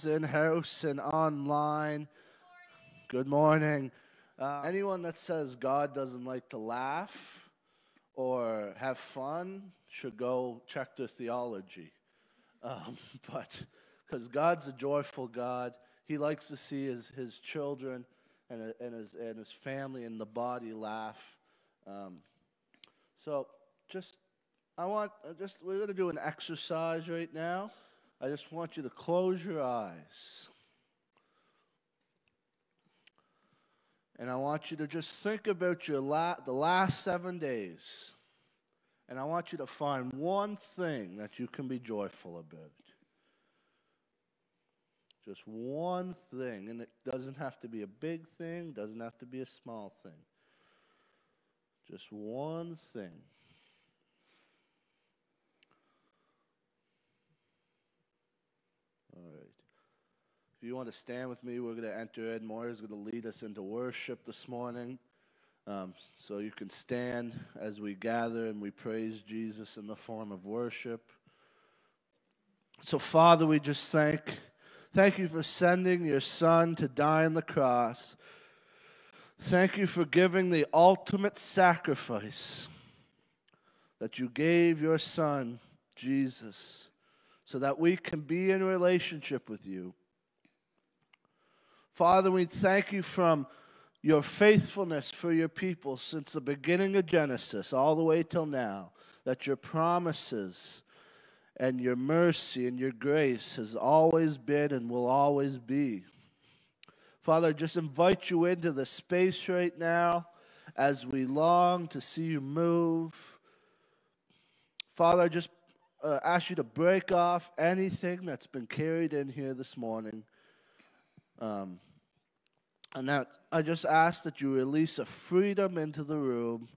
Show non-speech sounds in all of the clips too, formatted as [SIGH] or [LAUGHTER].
friends in house and online. Good morning. Uh, anyone that says God doesn't like to laugh or have fun should go check their theology. Um, [LAUGHS] but because God's a joyful God, He likes to see His, his children and, and, his, and His family and the body laugh. Um, so just I want uh, just we're going to do an exercise right now. I just want you to close your eyes. And I want you to just think about your la- the last 7 days. And I want you to find one thing that you can be joyful about. Just one thing. And it doesn't have to be a big thing, doesn't have to be a small thing. Just one thing. If you want to stand with me, we're going to enter. Ed Moore is going to lead us into worship this morning. Um, so you can stand as we gather and we praise Jesus in the form of worship. So, Father, we just thank, thank you for sending your Son to die on the cross. Thank you for giving the ultimate sacrifice that you gave your Son, Jesus so that we can be in relationship with you. Father, we thank you from your faithfulness for your people since the beginning of Genesis all the way till now, that your promises and your mercy and your grace has always been and will always be. Father, I just invite you into the space right now as we long to see you move. Father, I just uh, ask you to break off anything that's been carried in here this morning. Um, and that I just ask that you release a freedom into the room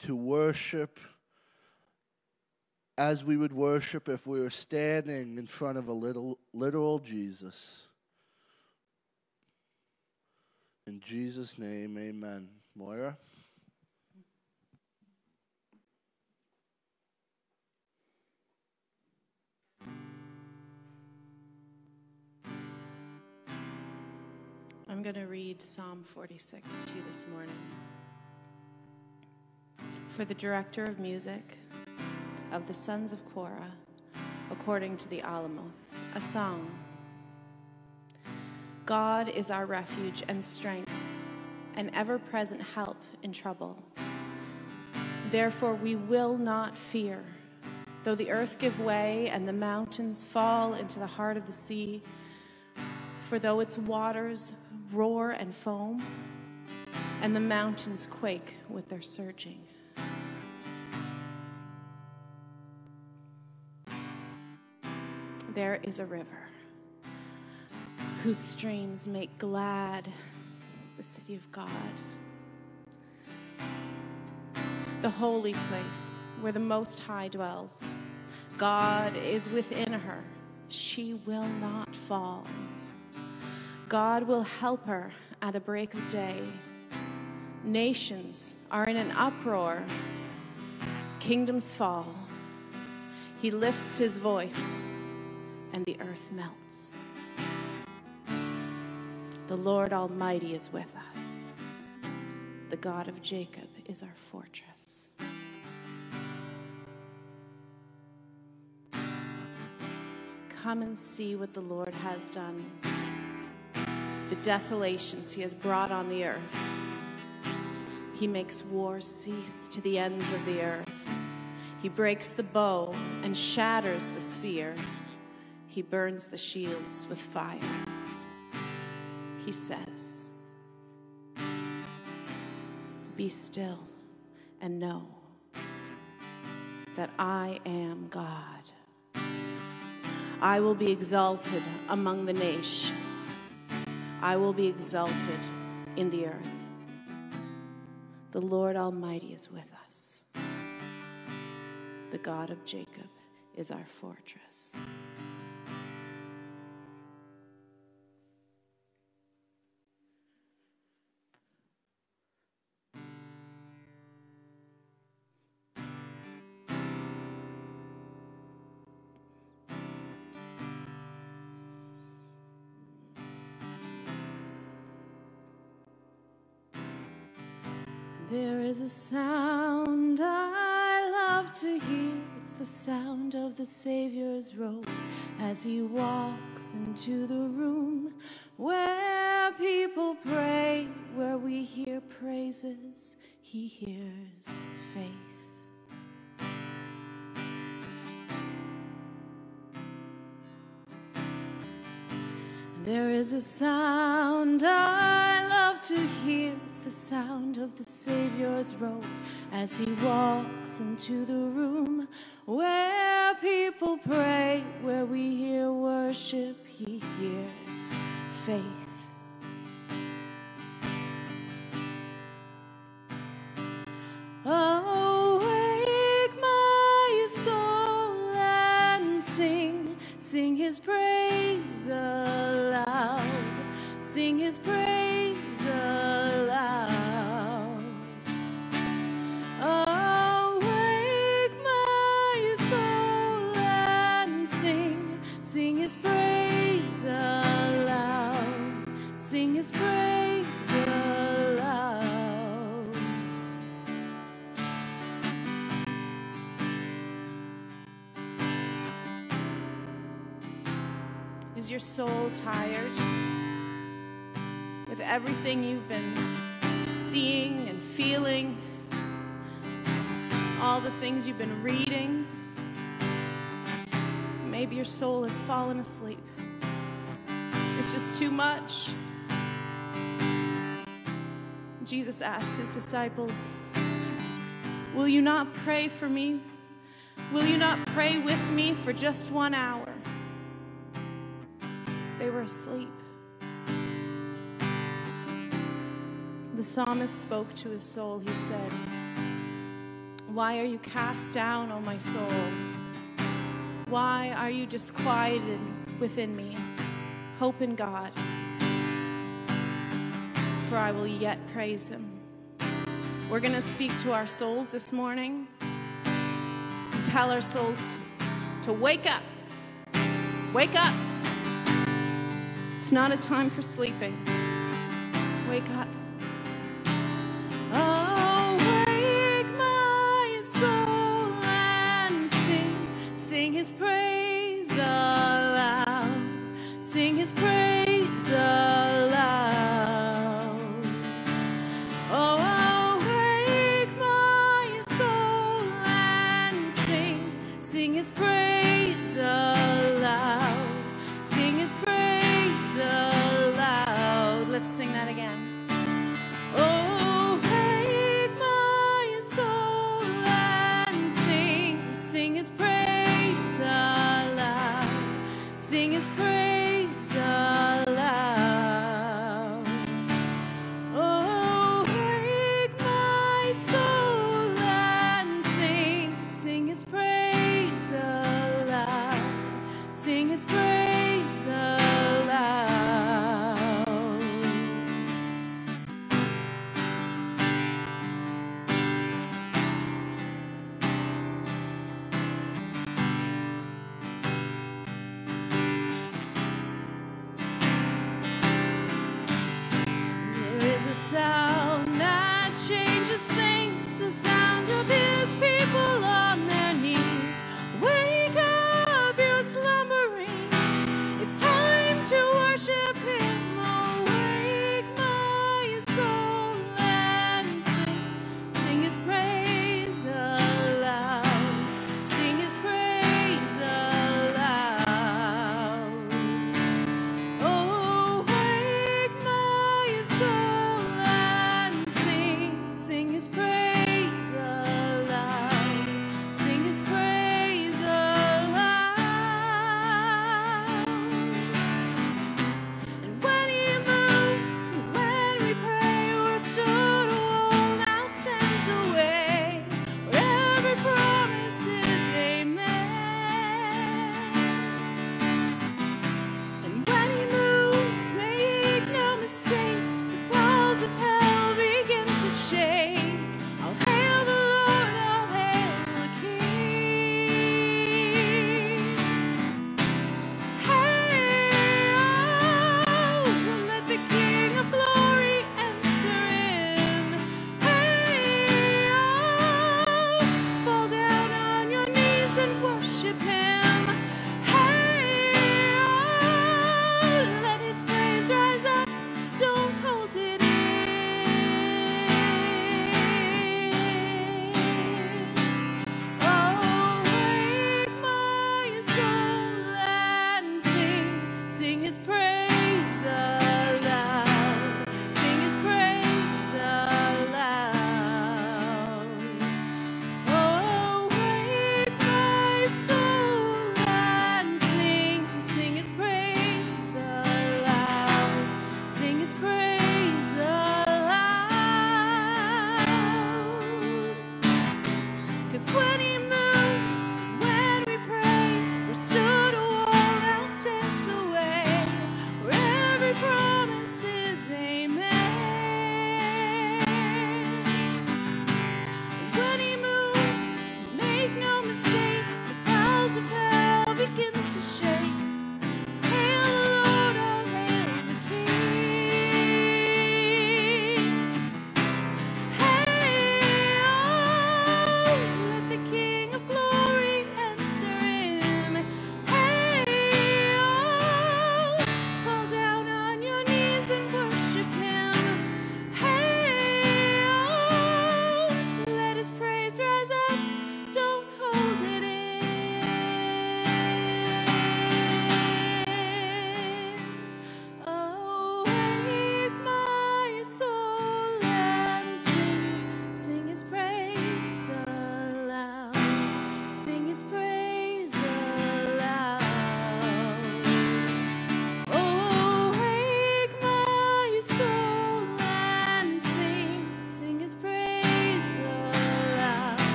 to worship as we would worship if we were standing in front of a little literal Jesus. In Jesus' name, amen. Moira? I'm going to read Psalm 46 to you this morning. For the director of music of the sons of Korah, according to the Alamoth, a song. God is our refuge and strength, an ever present help in trouble. Therefore, we will not fear. Though the earth give way and the mountains fall into the heart of the sea, for though its waters roar and foam, and the mountains quake with their surging. There is a river whose streams make glad the city of God, the holy place where the Most High dwells. God is within her, she will not fall. God will help her at a break of day. Nations are in an uproar, kingdoms fall. He lifts his voice, and the earth melts. The Lord Almighty is with us. The God of Jacob is our fortress. Come and see what the Lord has done the desolations he has brought on the earth. He makes war cease to the ends of the earth. He breaks the bow and shatters the spear. He burns the shields with fire. He says, Be still and know that I am God. I will be exalted among the nations. I will be exalted in the earth. The Lord Almighty is with us. The God of Jacob is our fortress. A sound I love to hear. It's the sound of the Savior's robe as he walks into the room where people pray, where we hear praises. He hears faith. There is a sound I love to hear. The sound of the Savior's robe as he walks into the room where people pray, where we hear worship. Everything you've been seeing and feeling? All the things you've been reading? Maybe your soul has fallen asleep. It's just too much. Jesus asked his disciples, Will you not pray for me? Will you not pray with me for just one hour? The psalmist spoke to his soul. He said, Why are you cast down, O my soul? Why are you disquieted within me? Hope in God, for I will yet praise him. We're going to speak to our souls this morning and tell our souls to wake up. Wake up. It's not a time for sleeping. Wake up.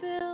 Hope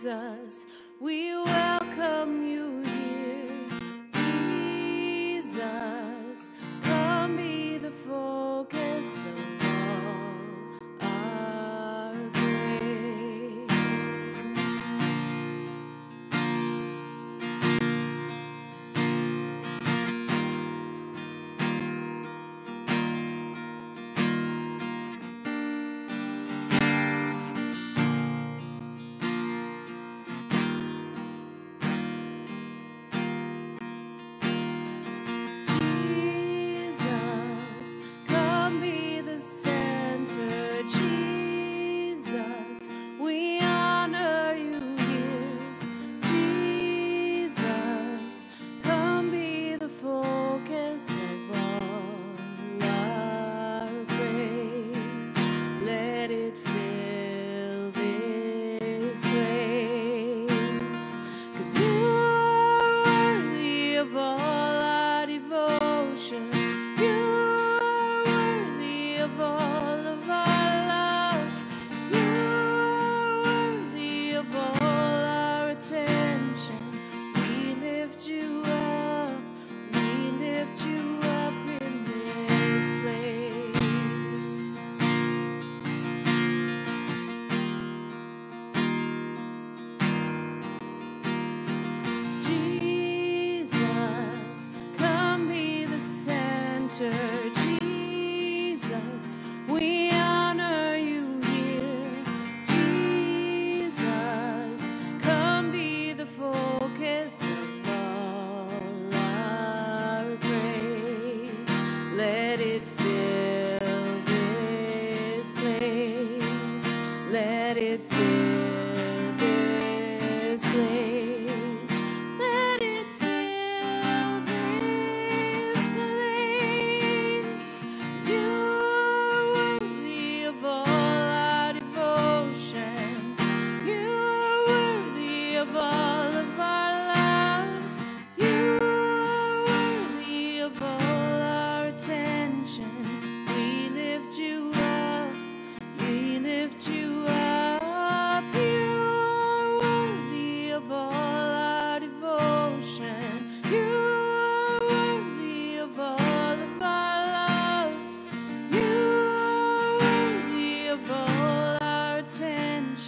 Jesus.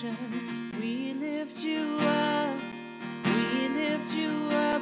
ocean. We lift you up. We lift you up.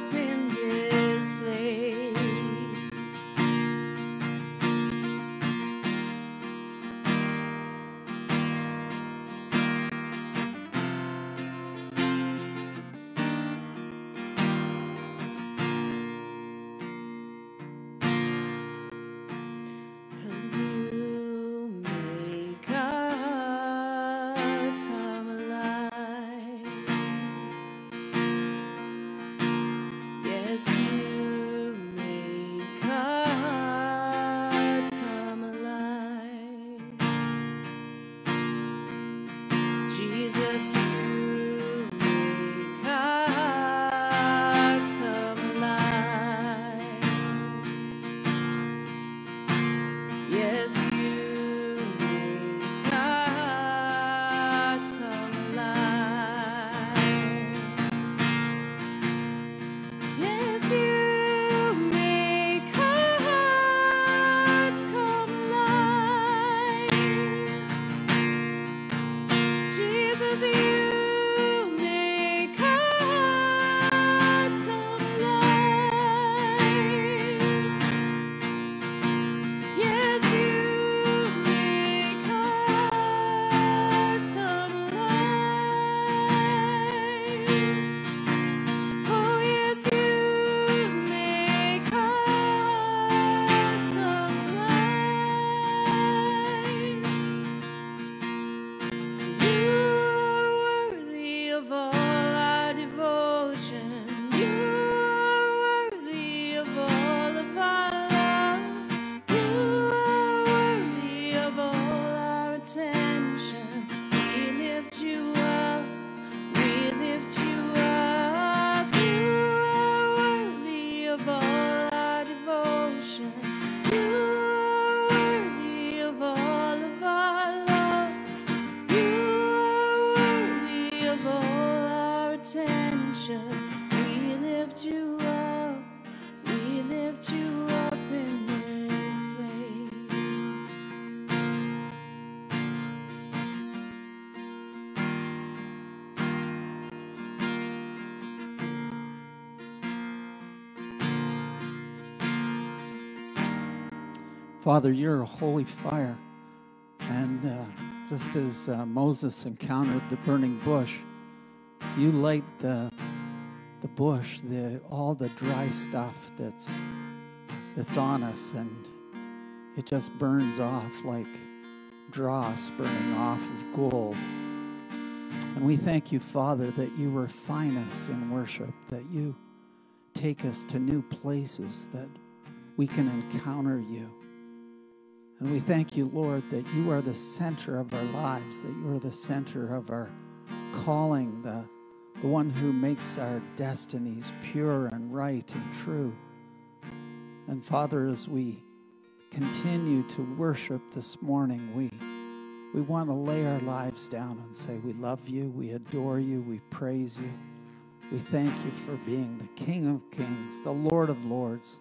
Father, you're a holy fire. And uh, just as uh, Moses encountered the burning bush, you light the, the bush, the, all the dry stuff that's, that's on us, and it just burns off like dross burning off of gold. And we thank you, Father, that you refine us in worship, that you take us to new places, that we can encounter you. And we thank you, Lord, that you are the center of our lives, that you are the center of our calling, the, the one who makes our destinies pure and right and true. And Father, as we continue to worship this morning, we, we want to lay our lives down and say, We love you, we adore you, we praise you. We thank you for being the King of Kings, the Lord of Lords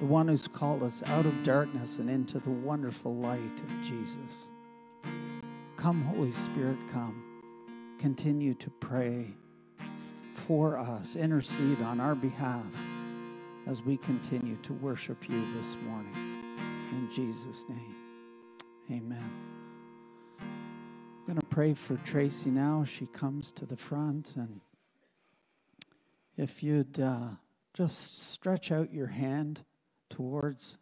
the one who's called us out of darkness and into the wonderful light of Jesus. Come, Holy Spirit, come. Continue to pray for us, intercede on our behalf as we continue to worship you this morning. In Jesus' name, amen. I'm going to pray for Tracy now. She comes to the front, and if you'd uh, just stretch out your hand towards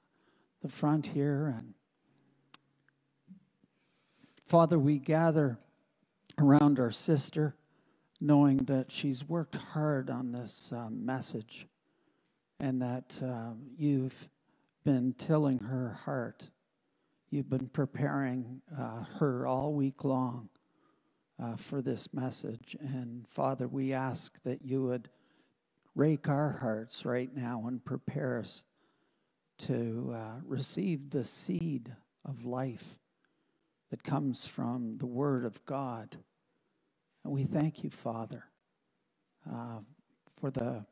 the front here. And Father, we gather around our sister, knowing that she's worked hard on this uh, message and that uh, you've been tilling her heart. You've been preparing uh, her all week long uh, for this message. And Father, we ask that you would rake our hearts right now and prepare us to uh, receive the seed of life that comes from the Word of God. And we thank you, Father, uh, for the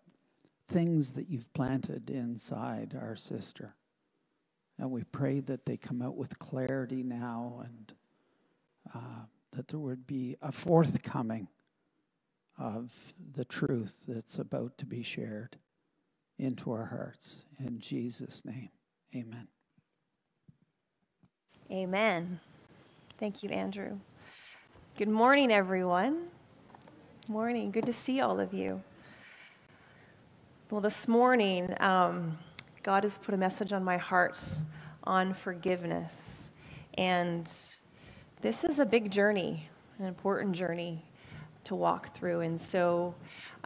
things that you've planted inside our sister. And we pray that they come out with clarity now and uh, that there would be a forthcoming of the truth that's about to be shared into our hearts. In Jesus' name, amen. Amen. Thank you, Andrew. Good morning, everyone. Morning. Good to see all of you. Well, this morning, um, God has put a message on my heart on forgiveness. And this is a big journey, an important journey to walk through. And so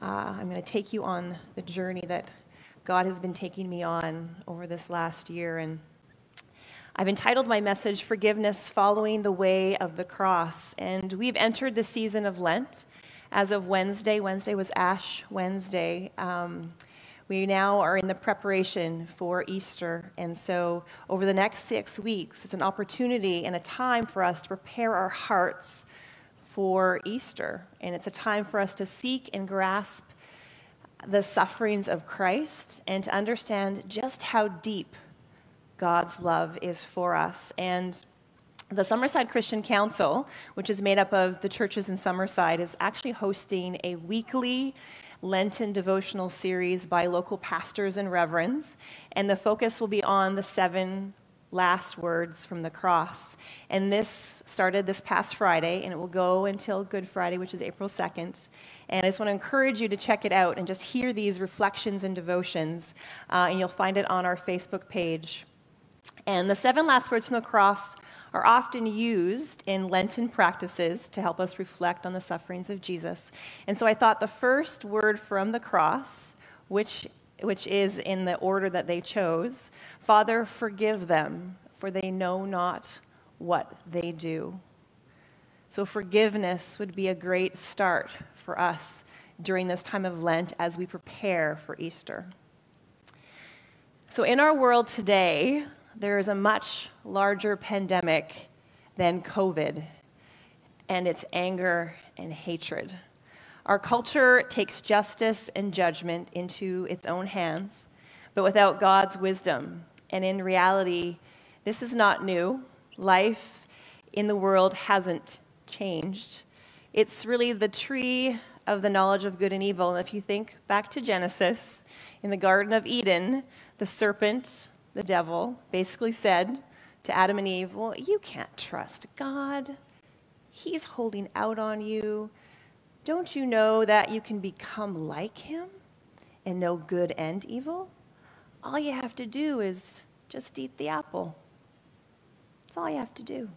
uh, I'm going to take you on the journey that God has been taking me on over this last year. And I've entitled my message, Forgiveness Following the Way of the Cross. And we've entered the season of Lent as of Wednesday. Wednesday was Ash Wednesday. Um, we now are in the preparation for Easter. And so, over the next six weeks, it's an opportunity and a time for us to prepare our hearts for Easter. And it's a time for us to seek and grasp the sufferings of Christ and to understand just how deep God's love is for us. And the Summerside Christian Council, which is made up of the churches in Summerside, is actually hosting a weekly Lenten devotional series by local pastors and reverends. And the focus will be on the seven last words from the cross. And this started this past Friday, and it will go until Good Friday, which is April 2nd. And I just want to encourage you to check it out and just hear these reflections and devotions. Uh, and you'll find it on our Facebook page. And the seven last words from the cross are often used in Lenten practices to help us reflect on the sufferings of Jesus. And so I thought the first word from the cross, which, which is in the order that they chose, Father, forgive them, for they know not what they do. So, forgiveness would be a great start for us during this time of Lent as we prepare for Easter. So, in our world today, there is a much larger pandemic than COVID, and it's anger and hatred. Our culture takes justice and judgment into its own hands, but without God's wisdom and in reality, this is not new. Life in the world hasn't changed. It's really the tree of the knowledge of good and evil. And if you think back to Genesis, in the Garden of Eden, the serpent the devil, basically said to Adam and Eve, Well, you can't trust God. He's holding out on you. Don't you know that you can become like him and know good and evil? All you have to do is just eat the apple. That's all you have to do.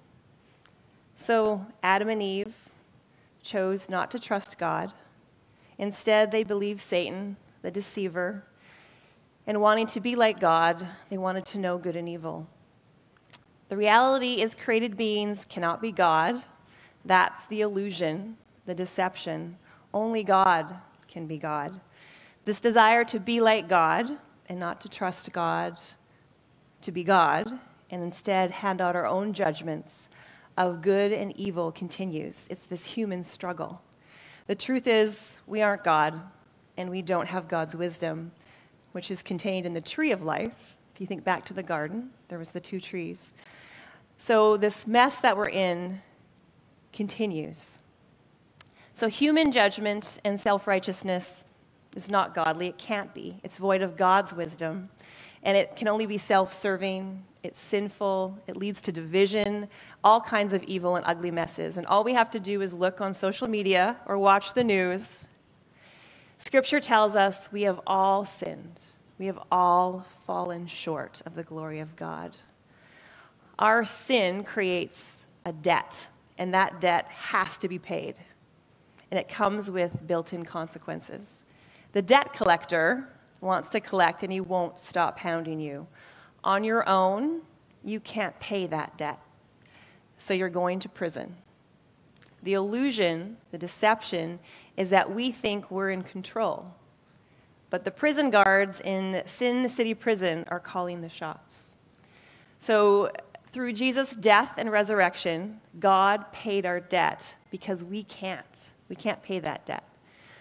So Adam and Eve chose not to trust God. Instead, they believed Satan, the deceiver, and wanting to be like God, they wanted to know good and evil. The reality is, created beings cannot be God. That's the illusion, the deception. Only God can be God. This desire to be like God and not to trust God to be God, and instead hand out our own judgments of good and evil continues. It's this human struggle. The truth is, we aren't God, and we don't have God's wisdom, which is contained in the tree of life. If you think back to the garden, there was the two trees. So this mess that we're in continues. So human judgment and self-righteousness is not godly. It can't be. It's void of God's wisdom, and it can only be self-serving it's sinful, it leads to division, all kinds of evil and ugly messes. And all we have to do is look on social media or watch the news. Scripture tells us we have all sinned, we have all fallen short of the glory of God. Our sin creates a debt, and that debt has to be paid. And it comes with built in consequences. The debt collector wants to collect, and he won't stop hounding you on your own, you can't pay that debt. So you're going to prison. The illusion, the deception, is that we think we're in control. But the prison guards in Sin City Prison are calling the shots. So, through Jesus' death and resurrection, God paid our debt because we can't. We can't pay that debt.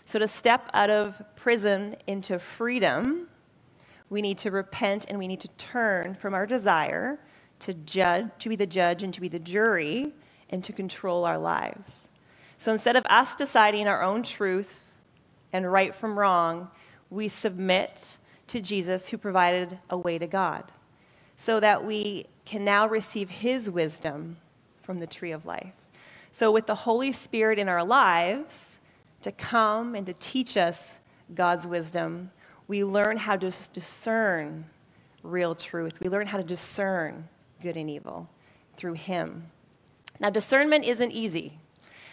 So, to step out of prison into freedom, we need to repent and we need to turn from our desire to judge, to be the judge and to be the jury and to control our lives. So instead of us deciding our own truth and right from wrong, we submit to Jesus who provided a way to God so that we can now receive his wisdom from the tree of life. So, with the Holy Spirit in our lives to come and to teach us God's wisdom, we learn how to discern real truth. We learn how to discern good and evil through Him. Now, discernment isn't easy.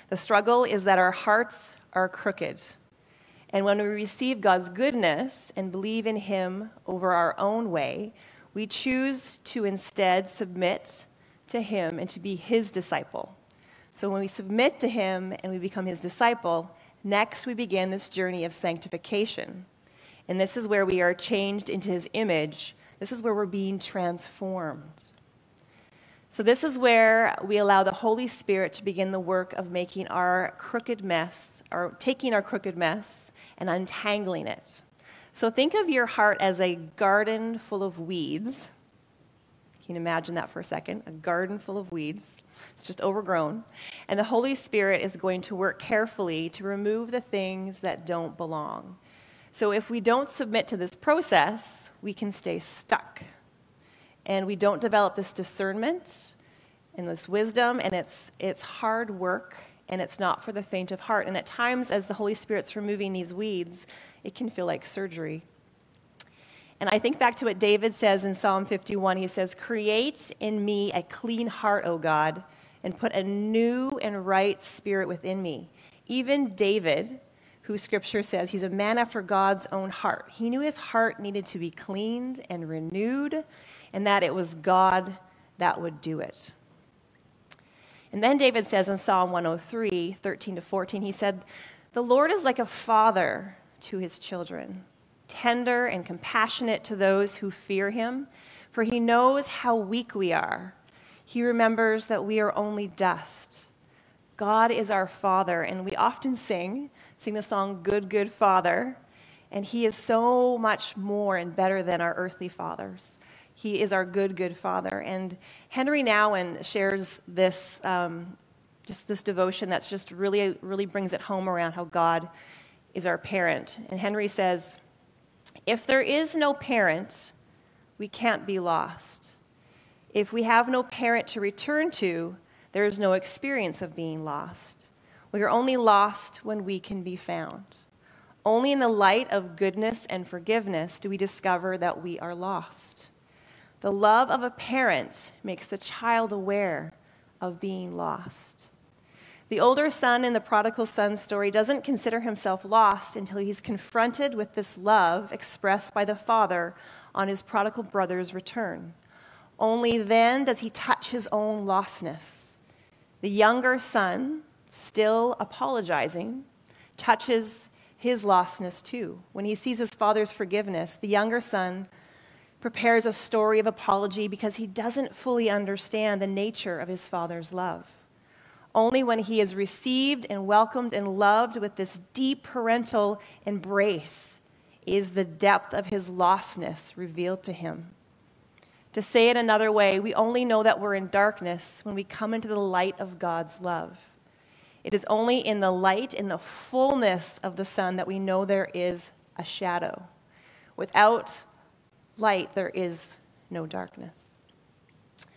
The struggle is that our hearts are crooked. And when we receive God's goodness and believe in Him over our own way, we choose to instead submit to Him and to be His disciple. So when we submit to Him and we become His disciple, next we begin this journey of sanctification. And this is where we are changed into his image. This is where we're being transformed. So, this is where we allow the Holy Spirit to begin the work of making our crooked mess, or taking our crooked mess and untangling it. So, think of your heart as a garden full of weeds. Can you imagine that for a second? A garden full of weeds. It's just overgrown. And the Holy Spirit is going to work carefully to remove the things that don't belong. So if we don't submit to this process, we can stay stuck. And we don't develop this discernment and this wisdom, and it's, it's hard work, and it's not for the faint of heart. And at times, as the Holy Spirit's removing these weeds, it can feel like surgery. And I think back to what David says in Psalm 51. He says, Create in me a clean heart, O God, and put a new and right spirit within me. Even David, who scripture says he's a man after God's own heart. He knew his heart needed to be cleaned and renewed, and that it was God that would do it. And then David says in Psalm 103, 13 to 14, he said, The Lord is like a father to his children, tender and compassionate to those who fear him, for he knows how weak we are. He remembers that we are only dust. God is our Father, and we often sing, sing the song Good, Good Father. And He is so much more and better than our earthly fathers. He is our good, good Father. And Henry Nouwen shares this, um, just this devotion that's just really, really brings it home around how God is our parent. And Henry says, If there is no parent, we can't be lost. If we have no parent to return to, there is no experience of being lost. We are only lost when we can be found. Only in the light of goodness and forgiveness do we discover that we are lost. The love of a parent makes the child aware of being lost. The older son in the prodigal son story doesn't consider himself lost until he's confronted with this love expressed by the father on his prodigal brother's return. Only then does he touch his own lostness. The younger son, still apologizing, touches his lostness too. When he sees his father's forgiveness, the younger son prepares a story of apology because he doesn't fully understand the nature of his father's love. Only when he is received and welcomed and loved with this deep parental embrace is the depth of his lostness revealed to him. To say it another way, we only know that we're in darkness when we come into the light of God's love. It is only in the light, in the fullness of the sun, that we know there is a shadow. Without light, there is no darkness.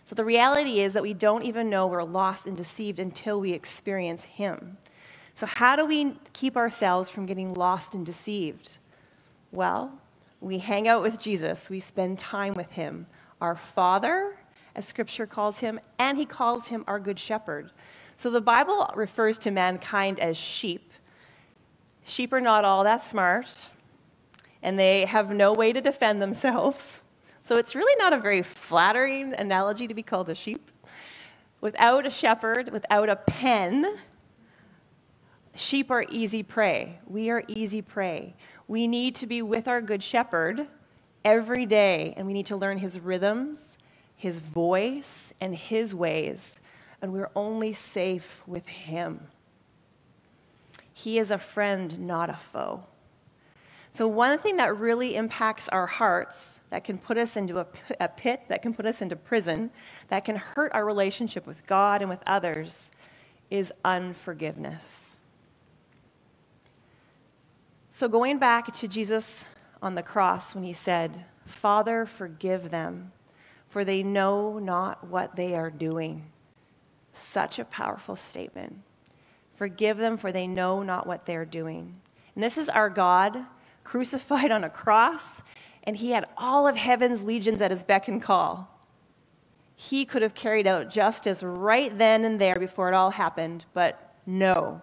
So the reality is that we don't even know we're lost and deceived until we experience Him. So, how do we keep ourselves from getting lost and deceived? Well, we hang out with Jesus, we spend time with Him, our Father, as Scripture calls Him, and He calls Him our Good Shepherd. So, the Bible refers to mankind as sheep. Sheep are not all that smart, and they have no way to defend themselves. [LAUGHS] So it's really not a very flattering analogy to be called a sheep. Without a shepherd, without a pen, sheep are easy prey. We are easy prey. We need to be with our good shepherd every day, and we need to learn his rhythms, his voice, and his ways. And we're only safe with him. He is a friend, not a foe. So, one thing that really impacts our hearts, that can put us into a, pit, that can put us into prison, that can hurt our relationship with God and with others, is unforgiveness. So, going back to Jesus on the cross when he said, Father, forgive them, for they know not what they are doing. Such a powerful statement. Forgive them, for they know not what they're doing. And this is our God [LAUGHS] crucified on a cross, and he had all of heaven's legions at his beck and call. He could have carried out justice right then and there before it all happened, but no.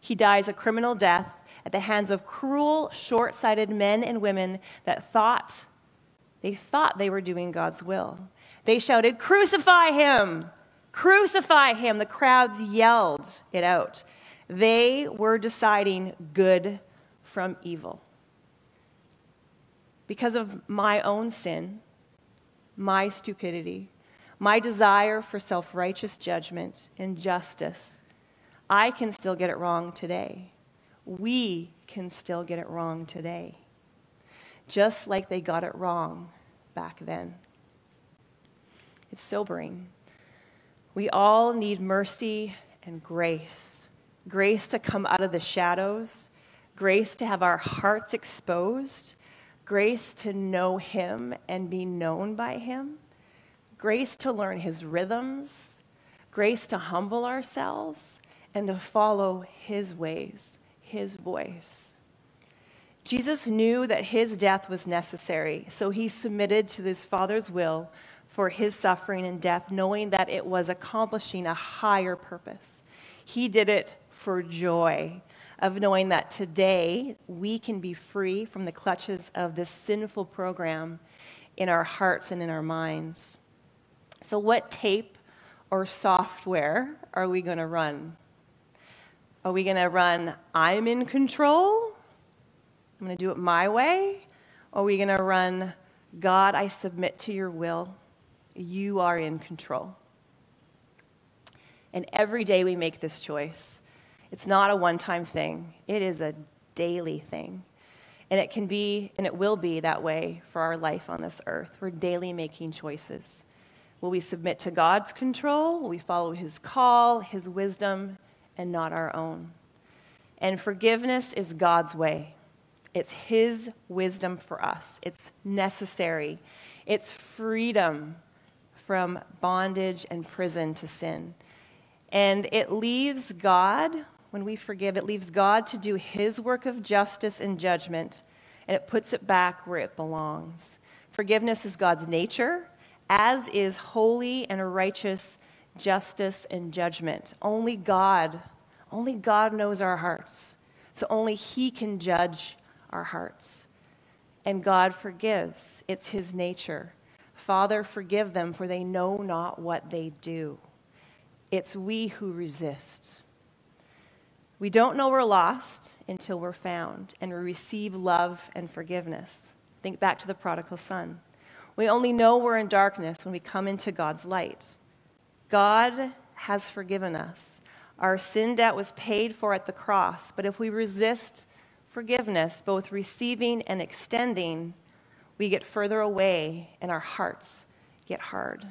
He dies a criminal death at the hands of cruel, short sighted men and women that thought they thought they were doing God's will. They shouted, Crucify him! Crucify him! The crowds yelled it out. They were deciding good from evil because of my own sin, my stupidity, my desire for self righteous judgment and justice, I can still get it wrong today. We can still get it wrong today, just like they got it wrong back then. It's sobering. We all need mercy and grace grace to come out of the shadows, grace to have our hearts exposed grace to know Him and be known by Him, grace to learn His rhythms, grace to humble ourselves, and to follow His ways, His voice. Jesus knew that His death was necessary, so He submitted to His Father's will for His suffering and death, knowing that it was accomplishing a higher purpose. He did it for joy of knowing that today we can be free from the clutches of this sinful program in our hearts and in our minds. So, what tape or software are we going to run? Are we going to run, I'm in control? I'm going to do it my way? Or are we going to run, God, I submit to your will? You are in control. And every day we make this choice. It's not a one time thing, it is a daily thing. And it can be, and it will be that way for our life on this earth. We're daily making choices. Will we submit to God's control? Will we follow His call, His wisdom, and not our own? And forgiveness is God's way. It's His wisdom for us. It's necessary. It's freedom from bondage and prison to sin. And it leaves God, when we forgive, it leaves God to do his work of justice and judgment, and it puts it back where it belongs. Forgiveness is God's nature, as is holy and righteous justice and judgment. Only God, only God knows our hearts. So only He can judge our hearts. And God forgives, it's His nature. Father, forgive them, for they know not what they do. It's we who resist. We don't know we're lost until we're found and we receive love and forgiveness. Think back to the prodigal son. We only know we're in darkness when we come into God's light. God has forgiven us. Our sin debt was paid for at the cross, but if we resist forgiveness, both receiving and extending, we get further away and our hearts get hard.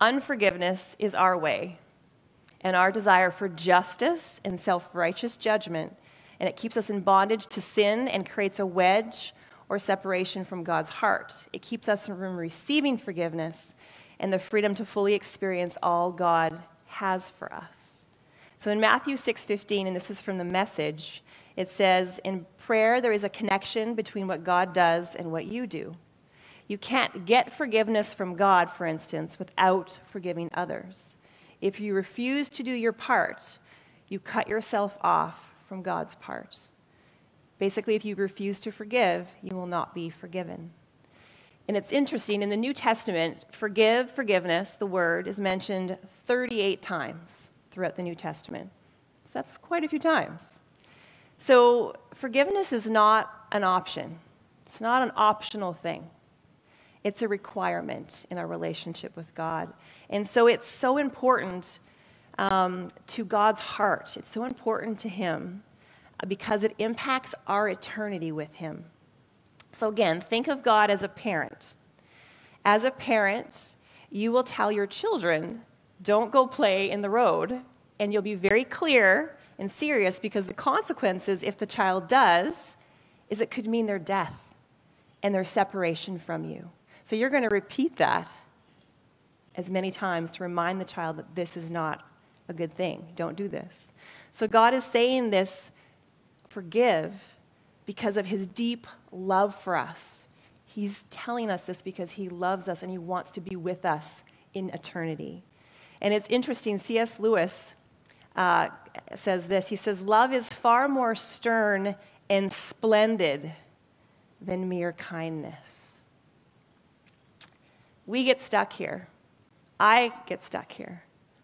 Unforgiveness is our way and our desire for justice and self righteous judgment, and it keeps us in bondage to sin and creates a wedge or separation from God's heart. It keeps us from receiving forgiveness and the freedom to fully experience all God has for us. So in Matthew 6:15 and this is from the message, it says in prayer there is a connection between what God does and what you do. You can't get forgiveness from God, for instance, without forgiving others. If you refuse to do your part, you cut yourself off from God's part. Basically, if you refuse to forgive, you will not be forgiven. And it's interesting, in the New Testament, forgive, forgiveness, the word, is mentioned 38 times throughout the New Testament. So that's quite a few times. So forgiveness is not an option, it's not an optional thing. It's a requirement in our relationship with God. And so it's so important um, to God's heart. It's so important to Him because it impacts our eternity with Him. So, again, think of God as a parent. As a parent, you will tell your children, don't go play in the road, and you'll be very clear and serious because the consequences, if the child does, is it could mean their death and their separation from you. So, you're going to repeat that as many times to remind the child that this is not a good thing. Don't do this. So, God is saying this forgive because of his deep love for us. He's telling us this because he loves us and he wants to be with us in eternity. And it's interesting, C.S. Lewis uh, says this He says, Love is far more stern and splendid than mere kindness. We get stuck here. I get stuck here.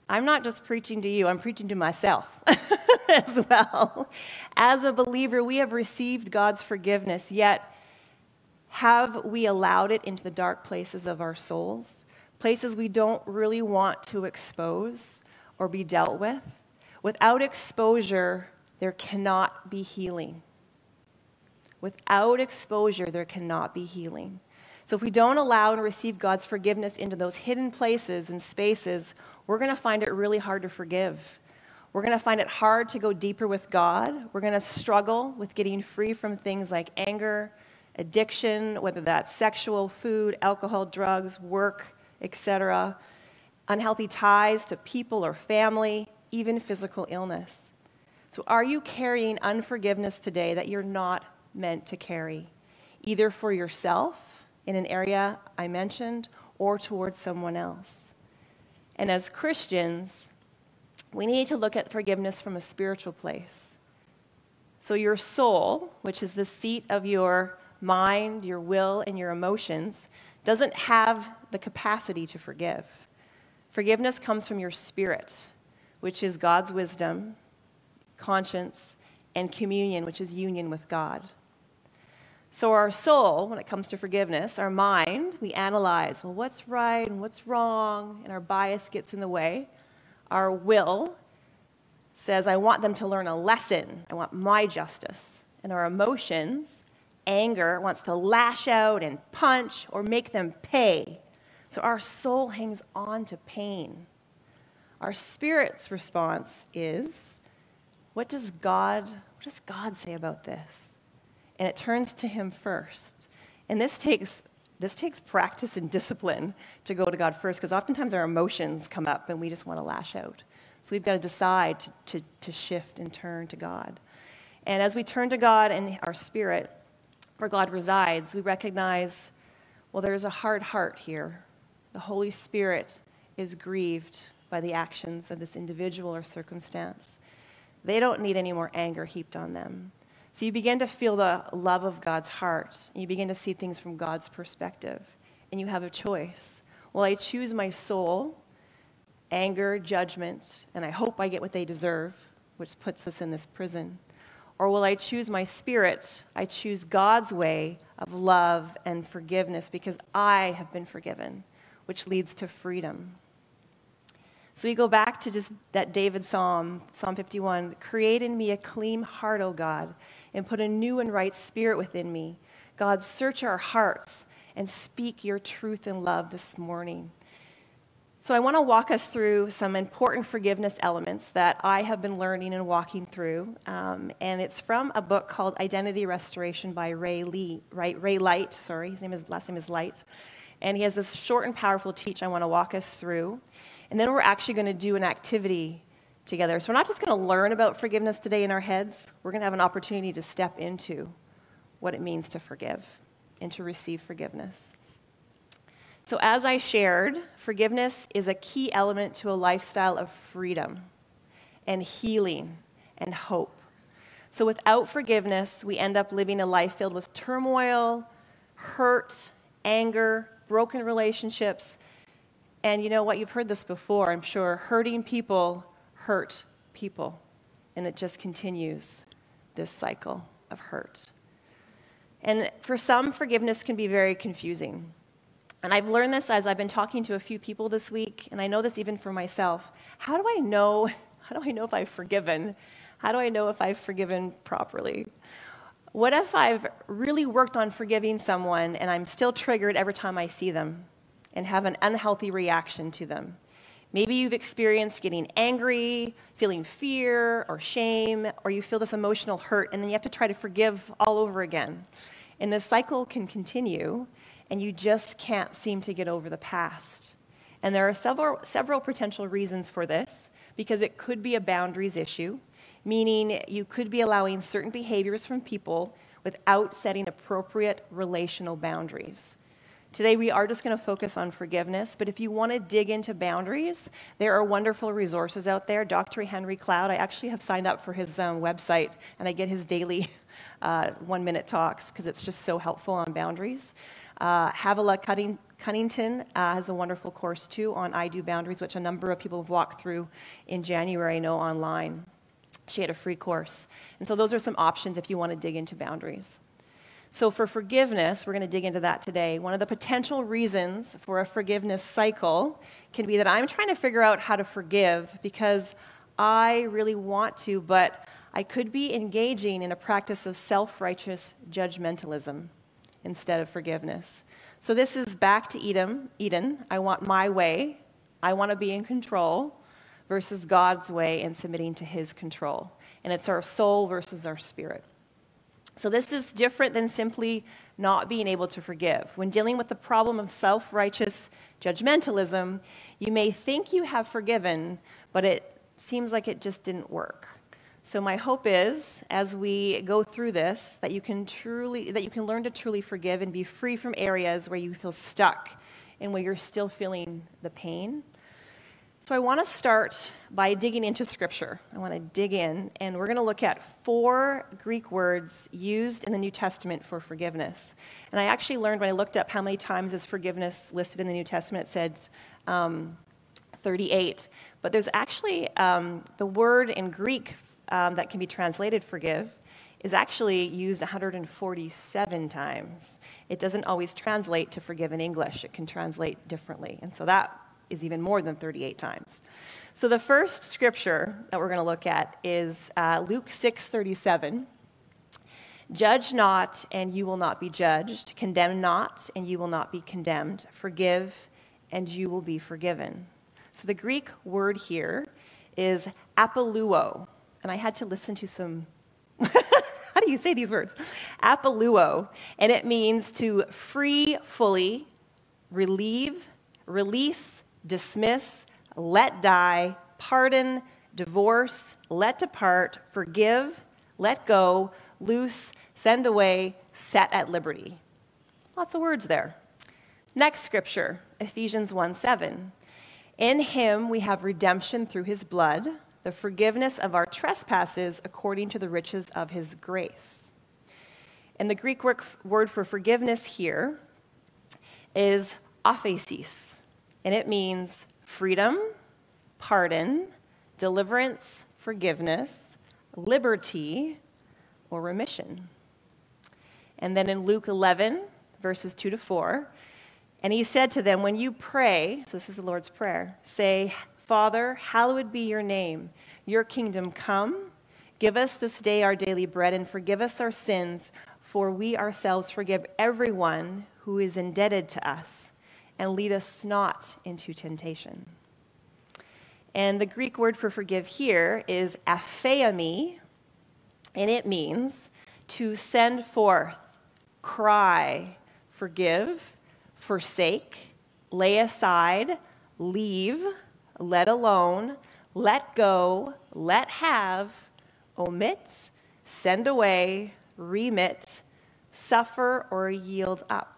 I'm not just preaching to you, I'm preaching to myself [LAUGHS] as well. As a believer, we have received God's forgiveness, yet have we allowed it into the dark places of our souls? Places we don't really want to expose or be dealt with? Without exposure, there cannot be healing. Without exposure, there cannot be healing. So if we don't allow and receive God's forgiveness into those hidden places and spaces, we're going to find it really hard to forgive. We're going to find it hard to go deeper with God. We're going to struggle with getting free from things like anger, addiction, whether that's sexual, food, alcohol, drugs, work, etc., unhealthy ties to people or family, even physical illness. So, are you carrying unforgiveness today that you're not meant to carry, either for yourself? in an area I mentioned or towards someone else. And as Christians, we need to look at forgiveness from a spiritual place. So, your soul, which is the seat of your mind, your will, and your emotions, doesn't have the capacity to forgive. Forgiveness comes from your spirit, which is God's wisdom, conscience, and communion, which is union with God. So, our soul, when it comes to forgiveness, our mind, we analyze, well, what's right and what's wrong, and our bias gets in the way. Our will says, I want them to learn a lesson, I want my justice. And our emotions, anger, wants to lash out and punch or make them pay. So, our soul hangs on to pain. Our spirit's response is, what does God, what does God say about this? And it turns to Him first. And this takes this takes practice and discipline to go to God first, because oftentimes our emotions come up and we just want to lash out. So we've got to decide to, to, to shift and turn to God. And as we turn to God and our spirit, where God resides, we recognize, well, there's a hard heart here. The Holy Spirit is grieved by the actions of this individual or circumstance. They don't need any more anger heaped on them. So you begin to feel the love of God's heart, and you begin to see things from God's perspective, and you have a choice. Well, I choose my soul, anger, judgment, and I hope I get what they deserve, which puts us in this prison. Or will I choose my spirit? I choose God's way of love and forgiveness because I have been forgiven, which leads to freedom. So we go back to just that David psalm, Psalm 51 Create in me a clean heart, O God, and put a new and right spirit within me. God, search our hearts and speak your truth and love this morning. So, I want to walk us through some important forgiveness elements that I have been learning and walking through. Um, and it's from a book called Identity Restoration by Ray Lee, right? Ray Light, sorry, his name is, last name is Light. And he has this short and powerful teach I want to walk us through. And then we're actually going to do an activity together. So, we're not just going to learn about forgiveness today in our heads, we're going to have an opportunity to step into what it means to forgive and to receive forgiveness. So, as I shared, forgiveness is a key element to a lifestyle of freedom and healing and hope. So, without forgiveness, we end up living a life filled with turmoil, hurt, anger, broken relationships. And you know what? You've heard this before, I'm sure. Hurting people hurt people. And it just continues this cycle of hurt. And for some, forgiveness can be very confusing. And I've learned this as I've been talking to a few people this week, and I know this even for myself. How do I know? [LAUGHS] How do I know if I've forgiven? How do I know if I've forgiven properly? What if I've really worked on forgiving someone and I'm still triggered every time I see them and have an unhealthy reaction to them? Maybe you've experienced getting angry, feeling fear or shame, or you feel this emotional hurt, and then you have to try to forgive all over again. And this cycle can continue and you just can't seem to get over the past. And there are several, several potential reasons for this because it could be a boundaries issue, meaning you could be allowing certain behaviors from people without setting appropriate relational boundaries. Today, we are just going to focus on forgiveness, but if you want to dig into boundaries, there are wonderful resources out there. Dr. Henry Cloud, I actually have signed up for his um, website, and I get his daily [LAUGHS] uh, one minute talks because it's just so helpful on boundaries. Uh, Havilah Cutting, Cunnington uh, has a wonderful course too on I Do Boundaries, which a number of people have walked through in January, I know online. She had a free course. And so those are some options if you want to dig into boundaries. So, for forgiveness, we're going to dig into that today. One of the potential reasons for a forgiveness cycle can be that I'm trying to figure out how to forgive because I really want to, but I could be engaging in a practice of self righteous judgmentalism instead of forgiveness. So this is back to Eden. Eden. I want my way. I want to be in control versus God's way and submitting to his control. And it's our soul versus our spirit. So this is different than simply not being able to forgive. When dealing with the problem of self righteous judgmentalism, you may think you have forgiven, but it seems like it just didn't work. So my hope is as we go through this that you can truly that you can learn to truly forgive and be free from areas where you feel stuck and where you're still feeling the pain. So I want to start by digging into scripture. I want to dig in and we're going to look at four Greek words used in the New Testament for forgiveness. And I actually learned when I looked up how many times is forgiveness listed in the New Testament, it said um, 38. But there's actually um, the word in Greek um, that can be translated forgive is actually used 147 times. It doesn't always translate to forgive in English, it can translate differently. And so that is even more than 38 times. So the first scripture that we're going to look at is uh, Luke 6:37. Judge not, and you will not be judged. Condemn not, and you will not be condemned. Forgive, and you will be forgiven. So the Greek word here is apoluo, and I had to listen to some [LAUGHS] how do you say these words? Apoluo. And it means to free fully, relieve, release, dismiss, let die, pardon, divorce, let depart, forgive, let go, loose, send away, set at liberty. Lots of words there. Next scripture, Ephesians 1 7. In him we have redemption through his blood, the forgiveness of our trespasses according to the riches of his grace. And the Greek word for forgiveness here is aphesis, and it means freedom, pardon, deliverance, forgiveness, liberty, or remission. And then in Luke 11, verses 2 to 4, and he said to them, When you pray, so this is the Lord's Prayer, say, Father, hallowed be your name, your kingdom come. Give us this day our daily bread and forgive us our sins, for we ourselves forgive everyone who is indebted to us, and lead us not into temptation. And the Greek word for forgive here is aphiemi, and it means to send forth, cry, forgive, forsake, lay aside, leave, let alone, let go, let have, omit, send away, remit, suffer or yield up.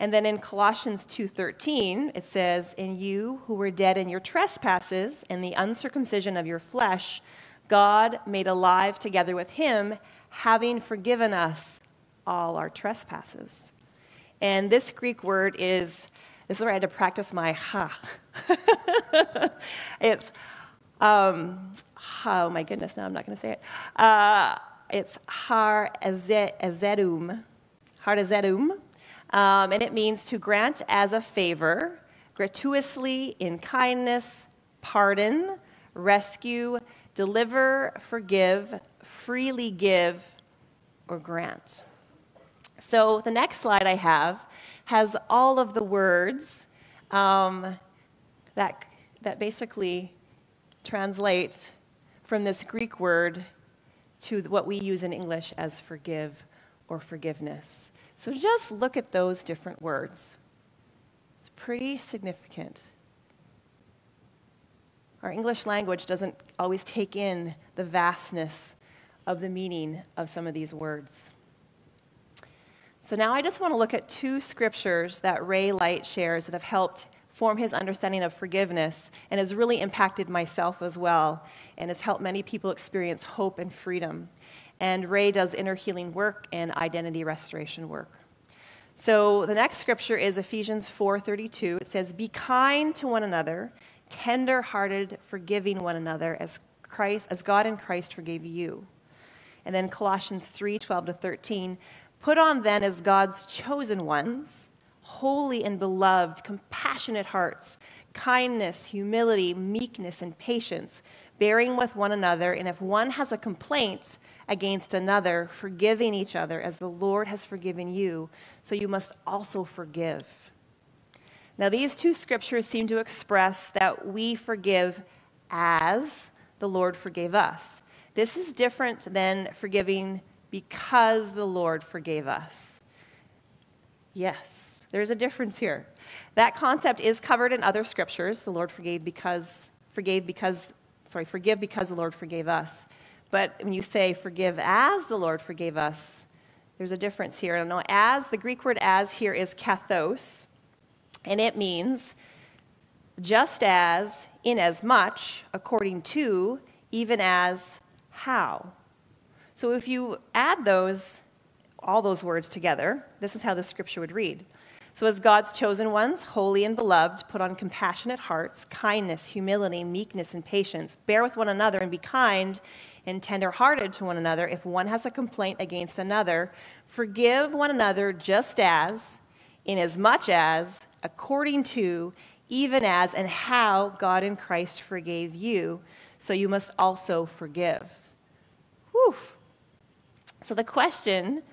And then in Colossians 2:13 it says, "In you who were dead in your trespasses and the uncircumcision of your flesh, God made alive together with him, having forgiven us all our trespasses." And this Greek word is, this is where I had to practice my ha. [LAUGHS] it's, um, oh my goodness, no, I'm not going to say it. Uh, it's har ezedum, har ezedum, um, and it means to grant as a favor, gratuitously, in kindness, pardon, rescue, deliver, forgive, freely give, or grant. So the next slide I have has all of the words um, that, that basically translate from this Greek word to what we use in English as forgive or forgiveness. So just look at those different words. It's pretty significant. Our English language doesn't always take in the vastness of the meaning of some of these words. So now I just want to look at two scriptures that Ray Light shares that have helped form his understanding of forgiveness and has really impacted myself as well and has helped many people experience hope and freedom. And Ray does inner healing work and identity restoration work. So the next scripture is Ephesians 4:32. It says, "Be kind to one another, tender-hearted, forgiving one another as Christ as God in Christ forgave you." And then Colossians 3:12 to 13, Put on then as God's chosen ones, holy and beloved, compassionate hearts, kindness, humility, meekness, and patience, bearing with one another, and if one has a complaint against another, forgiving each other as the Lord has forgiven you, so you must also forgive. Now, these two scriptures seem to express that we forgive as the Lord forgave us. This is different than forgiving because the Lord forgave us. Yes, there's a difference here. That concept is covered in other scriptures. The Lord forgave because, forgave because, sorry, forgive because the Lord forgave us. But when you say forgive as the Lord forgave us, there's a difference here. I don't know. As, the Greek word as here is kathos, and it means just as, in as much, according to, even as, how. So if you add those, all those words together, this is how the scripture would read. So, as God's chosen ones, holy and beloved, put on compassionate hearts, kindness, humility, meekness, and patience. Bear with one another and be kind and tenderhearted to one another. If one has a complaint against another, forgive one another just as, inasmuch as, much as according to, even as, and how God in Christ forgave you, so you must also forgive. Whew. So the question,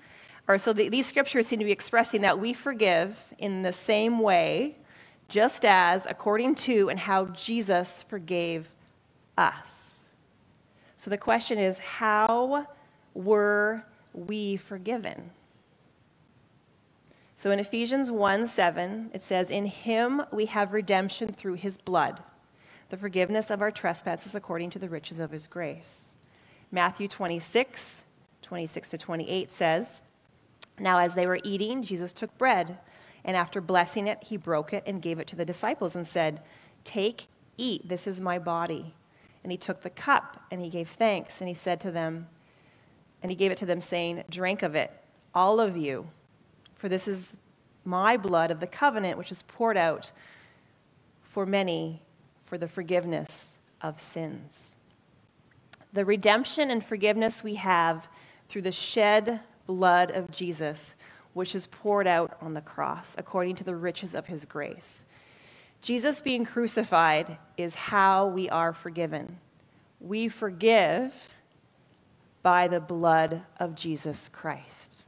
or so the, these scriptures seem to be expressing that we forgive in the same way, just as, according to, and how Jesus forgave us. So the question is, how were we forgiven? So in Ephesians 1 7, it says, In him we have redemption through his blood, the forgiveness of our trespasses according to the riches of his grace. Matthew 26, 26 to 28 says, Now as they were eating, Jesus took bread, and after blessing it, he broke it and gave it to the disciples and said, Take, eat, this is my body. And he took the cup and he gave thanks, and he said to them, and he gave it to them, saying, Drink of it, all of you for this is my blood of the covenant, which is poured out for many for the forgiveness of sins. The redemption and forgiveness we have through the shed blood of Jesus, which is poured out on the cross according to the riches of his grace. Jesus being crucified is how we are forgiven. We forgive by the blood of Jesus Christ.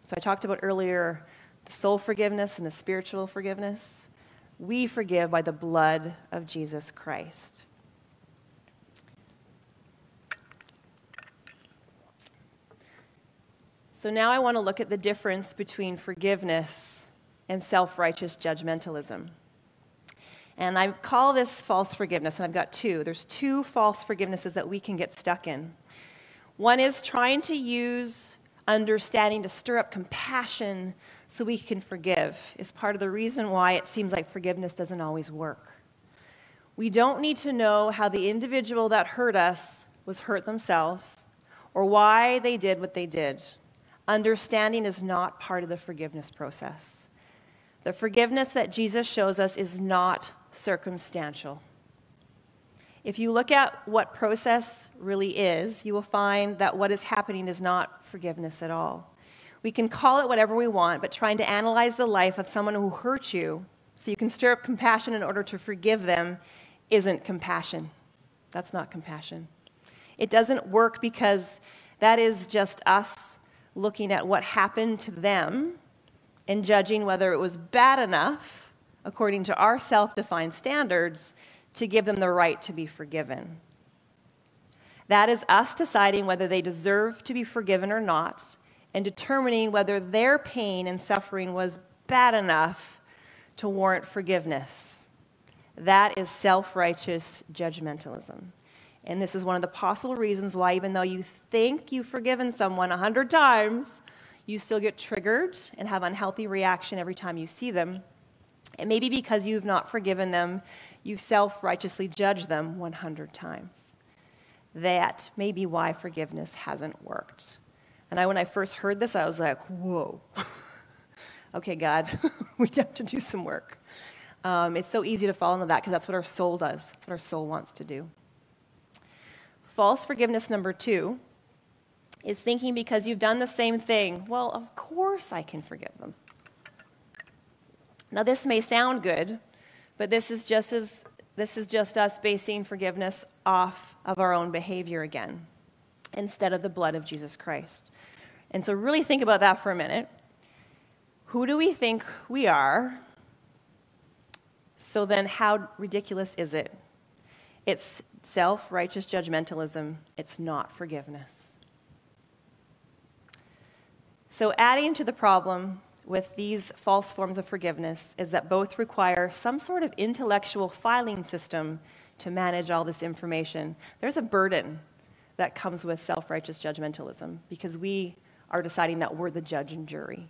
So I talked about earlier the soul forgiveness and the spiritual forgiveness. We forgive by the blood of Jesus Christ. So now I want to look at the difference between forgiveness and self righteous judgmentalism. And I call this false forgiveness, and I've got two. There's two false forgivenesses that we can get stuck in. One is trying to use understanding to stir up compassion so we can forgive is part of the reason why it seems like forgiveness doesn't always work. We don't need to know how the individual that hurt us was hurt themselves or why they did what they did. Understanding is not part of the forgiveness process. The forgiveness that Jesus shows us is not circumstantial. If you look at what process really is, you will find that what is happening is not forgiveness at all. We can call it whatever we want, but trying to analyze the life of someone who hurt you so you can stir up compassion in order to forgive them isn't compassion. That's not compassion. It doesn't work because that is just us looking at what happened to them and judging whether it was bad enough, according to our self defined standards, to give them the right to be forgiven. That is us deciding whether they deserve to be forgiven or not, and determining whether their pain and suffering was bad enough to warrant forgiveness. That is self righteous judgmentalism. And this is one of the possible reasons why, even though you think you've forgiven someone a hundred times, you still get triggered and have unhealthy reaction every time you see them. And maybe because you've not forgiven them, you self righteously judge them 100 times. That may be why forgiveness hasn't worked. And I, when I first heard this, I was like, whoa. [LAUGHS] okay, God, [LAUGHS] we have to do some work. Um, it's so easy to fall into that because that's what our soul does, that's what our soul wants to do. False forgiveness number two is thinking because you've done the same thing, well, of course I can forgive them. Now, this may sound good, but this is just as this is just us basing forgiveness off of our own behavior again instead of the blood of Jesus Christ. And so really think about that for a minute. Who do we think we are? So then how ridiculous is it? It's self-righteous judgmentalism. It's not forgiveness. So adding to the problem with these false forms of forgiveness is that both require some sort of intellectual filing system to manage all this information. There's a burden that comes with self righteous judgmentalism because we are deciding that we're the judge and jury.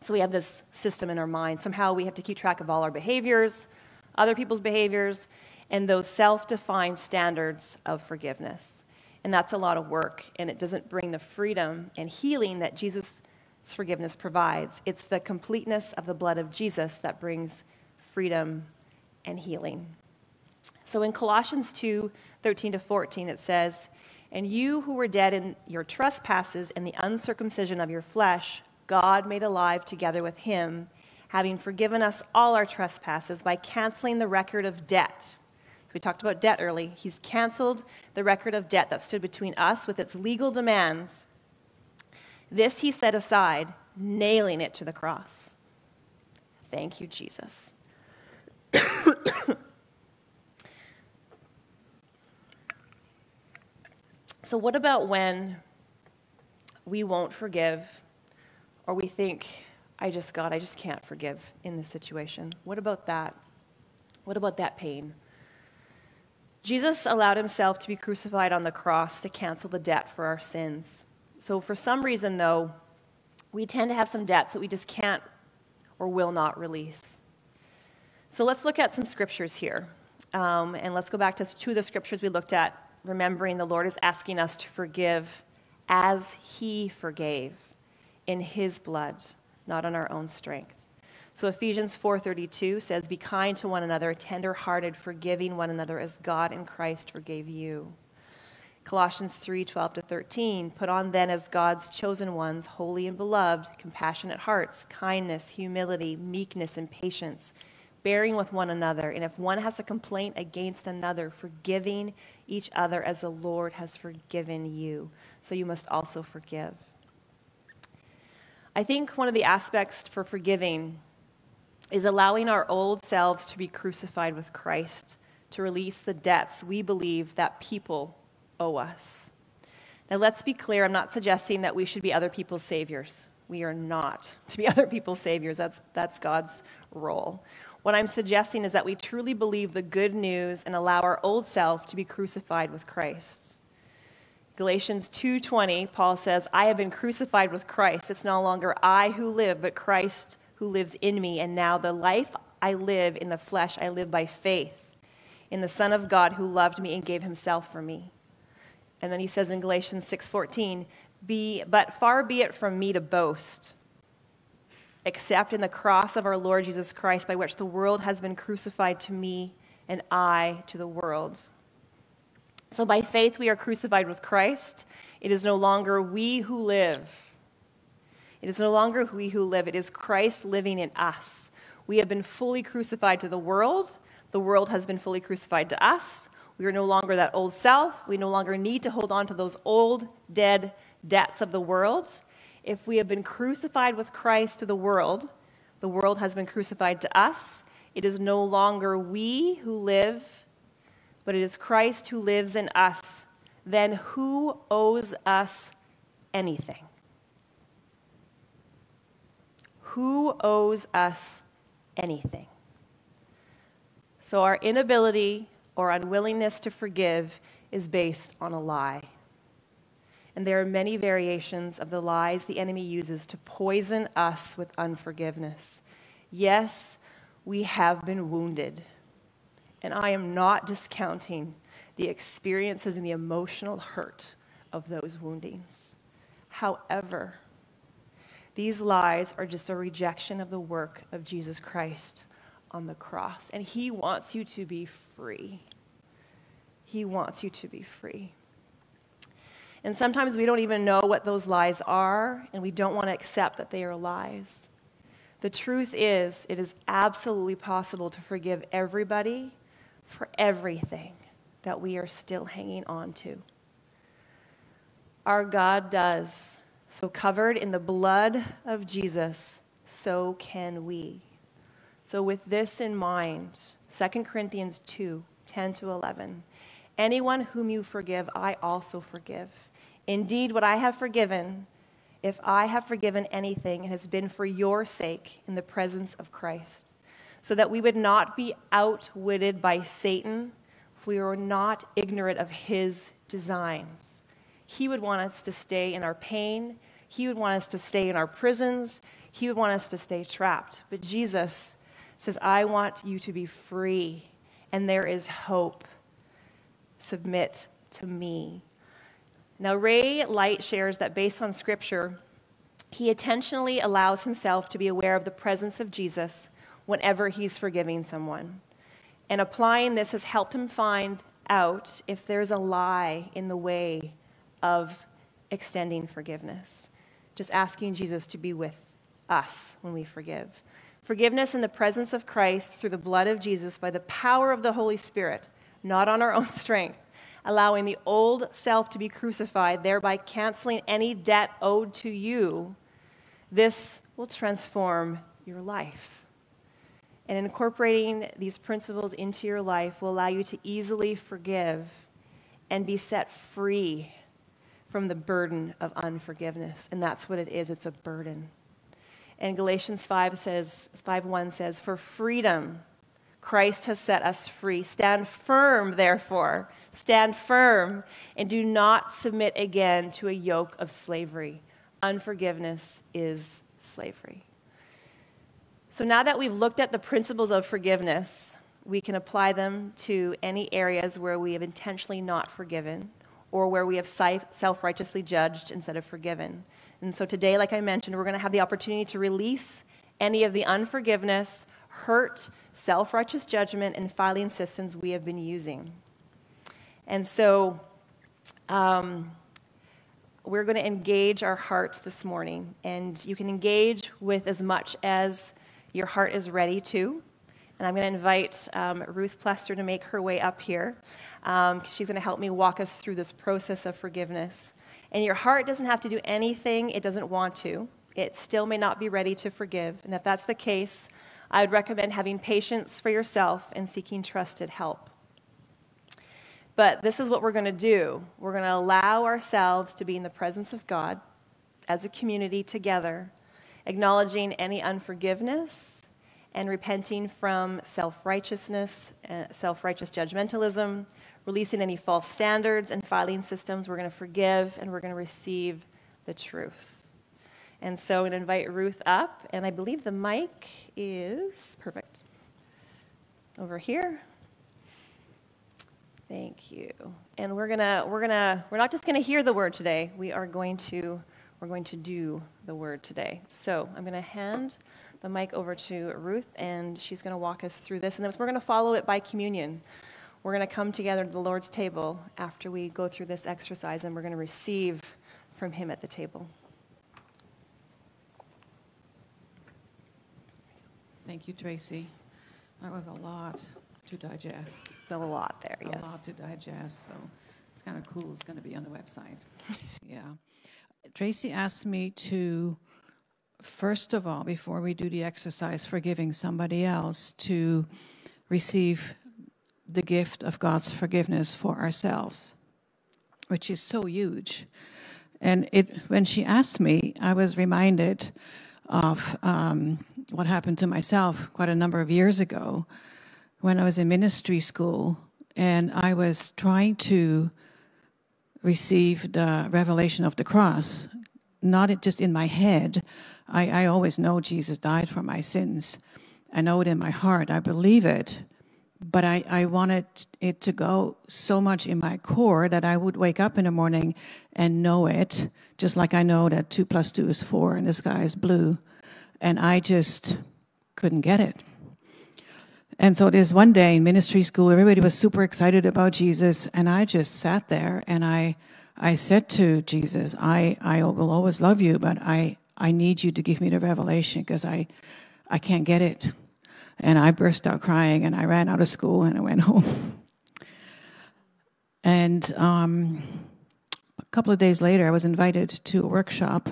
So we have this system in our mind. Somehow we have to keep track of all our behaviors, other people's behaviors, and those self defined standards of forgiveness. And that's a lot of work, and it doesn't bring the freedom and healing that Jesus forgiveness provides. It's the completeness of the blood of Jesus that brings freedom and healing. So in Colossians 2 13 to 14, it says, And you who were dead in your trespasses and the uncircumcision of your flesh, God made alive together with him, having forgiven us all our trespasses by canceling the record of debt. We talked about debt early. He's canceled the record of debt that stood between us with its legal demands this he set aside, nailing it to the cross. Thank you, Jesus. [COUGHS] so, what about when we won't forgive, or we think, I just, God, I just can't forgive in this situation. What about that? What about that pain? Jesus allowed himself to be crucified on the cross to cancel the debt for our sins. So, for some reason, though, we tend to have some debts that we just can't or will not release. So, let's look at some scriptures here. Um, and let's go back to two of the scriptures we looked at, remembering the Lord is asking us to forgive as he forgave in his blood, not on our own strength. So Ephesians 4:32 says be kind to one another, tender-hearted, forgiving one another as God in Christ forgave you. Colossians 3:12 to 13 put on then as God's chosen ones, holy and beloved, compassionate hearts, kindness, humility, meekness and patience, bearing with one another, and if one has a complaint against another, forgiving each other as the Lord has forgiven you. So you must also forgive. I think one of the aspects for forgiving is allowing our old selves to be crucified with Christ, to release the debts we believe that people owe us. Now, let's be clear I'm not suggesting that we should be other people's saviors. We are not to be [LAUGHS] other people's saviors. That's, that's God's role. What I'm suggesting is that we truly believe the good news and allow our old self to be crucified with Christ. Galatians 2:20 Paul says, "I have been crucified with Christ. It's no longer I who live, but Christ who lives in me, and now the life I live in the flesh I live by faith in the Son of God who loved me and gave himself for me." And then he says in Galatians 6:14, "Be but far be it from me to boast." except in the cross of our Lord Jesus Christ, by which the world has been crucified to me and I to the world. So by faith we are crucified with Christ. It is no longer we who live. It is no longer we who live. It is Christ living in us. We have been fully crucified to the world. The world has been fully crucified to us. We are no longer that old self. We no longer need to hold on to those old, dead debts of the world. If we have been crucified with Christ to the world, the world has been crucified to us. It is no longer we who live, but it is Christ who lives in us. Then who owes us anything? Who owes us anything? So our inability or unwillingness to forgive is based on a lie and there are many variations of the lies the enemy uses to poison us with unforgiveness. Yes, we have been wounded, and I am not discounting the experiences and the emotional hurt of those woundings. However, these lies are just a rejection of the work of Jesus Christ on the cross, and He wants you to be free. He wants you to be free. And sometimes we don't even know what those lies are, and we don't want to accept that they are lies. The truth is, it is absolutely possible to forgive everybody for everything that we are still hanging on to. Our God does. So, covered in the blood of Jesus, so can we. So, with this in mind, 2 Corinthians 2 10 to 11. Anyone whom you forgive, I also forgive. Indeed, what I have forgiven, if I have forgiven anything, it has been for your sake in the presence of Christ, so that we would not be outwitted by Satan if we were not ignorant of his designs. He would want us to stay in our pain, he would want us to stay in our prisons, he would want us to stay trapped. But Jesus says, I want you to be free, and there is hope. Submit to me. Now, Ray Light shares that based on scripture, he intentionally allows himself to be aware of the presence of Jesus whenever he's forgiving someone. And applying this has helped him find out if there's a lie in the way of extending forgiveness. Just asking Jesus to be with us when we forgive. Forgiveness in the presence of Christ through the blood of Jesus by the power of the Holy Spirit, not on our [LAUGHS] own strength allowing the old self to be crucified, thereby canceling any debt owed to you, this will transform your life. And incorporating these principles into your life will allow you to easily forgive and be set free from the burden of unforgiveness. And that's what it is it's a burden. And Galatians 5 says, 5 1 says, For freedom, Christ has set us free. Stand firm, therefore. Stand firm and do not submit again to a yoke of slavery. Unforgiveness is slavery. So now that we've looked at the principles of forgiveness, we can apply them to any areas where we have intentionally not forgiven or where we have self righteously judged instead of forgiven. And so today, like I mentioned, we're going to have the opportunity to release any of the unforgiveness, hurt, self righteous judgment, and filing systems we have been using. And so um, we're going to engage our hearts this morning. And you can engage with as much as your heart is ready to. And I'm going to invite um, Ruth Plester to make her way up here. Um, she's going to help me walk us through this process of forgiveness. And your heart doesn't have to do anything it doesn't want to. It still may not be ready to forgive. And if that's the case, I would recommend having patience for yourself and seeking trusted help. But this is what we're going to do we're going to allow ourselves to be in the presence of God as a community together, acknowledging any unforgiveness and repenting from self righteousness, uh, self righteous judgmentalism, releasing any false standards and filing systems. We're going to forgive and we're going to receive the truth. And so I'm going to invite Ruth up, and I believe the mic is perfect. Over here. Thank you. And we're gonna we're gonna we're not just gonna hear the word today. We are going to we're going to do the word today. So I'm gonna hand the mic over to Ruth, and she's gonna walk us through this, and then we're gonna follow it by communion. We're gonna come together to the Lord's table after we go through this exercise, and we're gonna receive from Him at the table. Thank you, Tracy. That was a lot to digest. Still a lot there, yes. A lot to digest, so it's kind of cool. It's going to be on the website. [LAUGHS] yeah. Tracy asked me to, first of all, before we do the exercise, forgiving somebody else, to receive the gift of God's forgiveness for ourselves, which is so huge. And it, when she asked me, I was reminded of um, what happened to myself quite a number of years ago when I was in ministry school and I was trying to receive the revelation of the cross, not just in my head. I, I always know Jesus died for my sins. I know it in my heart. I believe it. But I, I wanted it to go so much in my core that I would wake up in the morning and know it, just like I know that two plus two is four and the sky is blue. And I just couldn't get it. And so there's one day in ministry school, everybody was super excited about Jesus, and I just sat there and I, I said to Jesus, I, I will always love you, but I, I need you to give me the revelation because I, I can't get it. And I burst out crying, and I ran out of school and I went [LAUGHS] home. and um, a couple of days later, I was invited to a workshop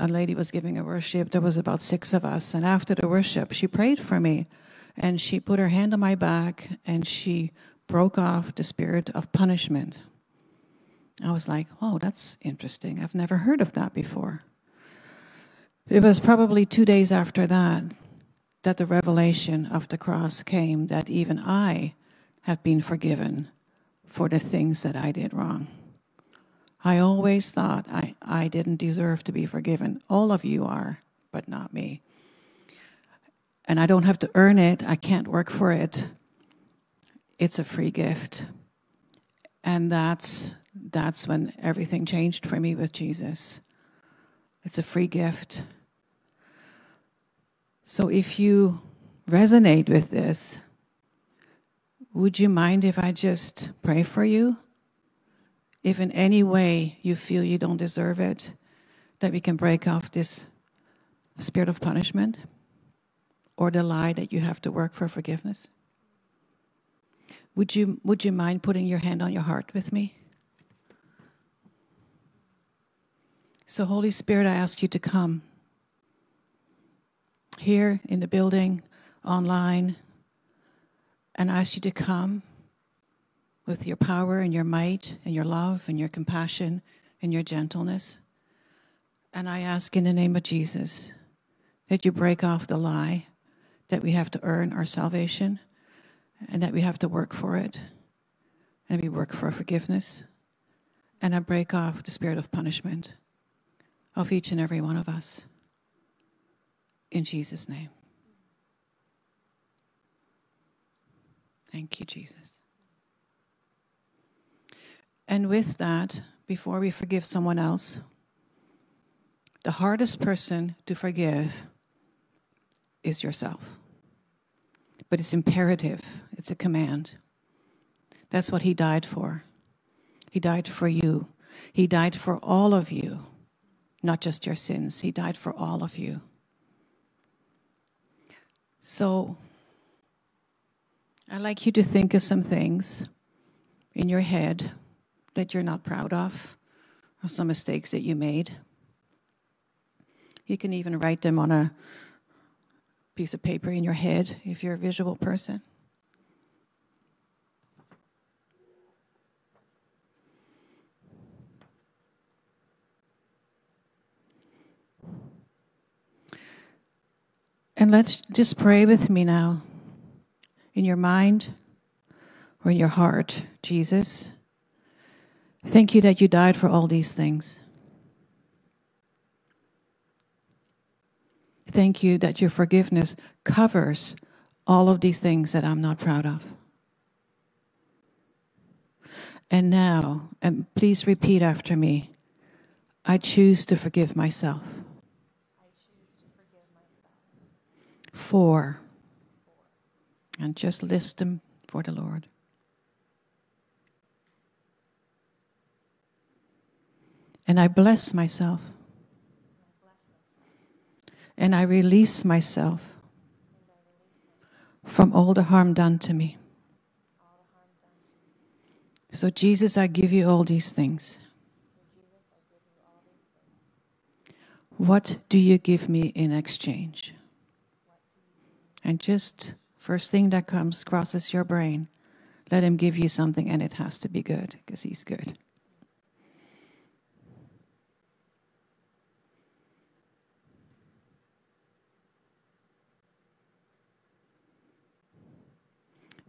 a lady was giving a worship. There was about six of us. And after the worship, she prayed for me. And she put her hand on my back and she broke off the spirit of punishment. I was like, oh, that's interesting. I've never heard of that before. It was probably two days after that that the revelation of the cross came that even I have been forgiven for the things that I did wrong. I always thought I, I didn't deserve to be forgiven. All of you are, but not me. And I don't have to earn it, I can't work for it. It's a free gift. And that's, that's when everything changed for me with Jesus. It's a free gift. So if you resonate with this, would you mind if I just pray for you? if in any way you feel you don't deserve it, that we can break off this spirit of punishment or the lie that you have to work for forgiveness? Would you, would you mind putting your hand on your heart with me? So, Holy Spirit, I ask you to come here in the building, online, and ask you to come with your power and your might and your love and your compassion and your gentleness. And I ask in the name of Jesus that you break off the lie that we have to earn our salvation and that we have to work for it and we work for forgiveness. And I break off the spirit of punishment of each and every one of us. In Jesus' name. Thank you, Jesus. And with that, before we forgive someone else, the hardest person to forgive is yourself. But it's imperative, it's a command. That's what he died for. He died for you. He died for all of you, not just your sins. He died for all of you. So, I'd like you to think of some things in your head that you're not proud of, or some mistakes that you made. You can even write them on a piece of paper in your head if you're a visual person. And let's just pray with me now in your mind or in your heart, Jesus. Thank you that you died for all these things. Thank you that your forgiveness covers all of these things that I'm not proud of. And now, and please repeat after me I choose to forgive myself. Four. And just list them for the Lord. And I bless myself. And I release myself from all the harm done to me. So, Jesus, I give you all these things. What do you give me in exchange? And just first thing that comes crosses your brain, let him give you something and it has to be good because he's good.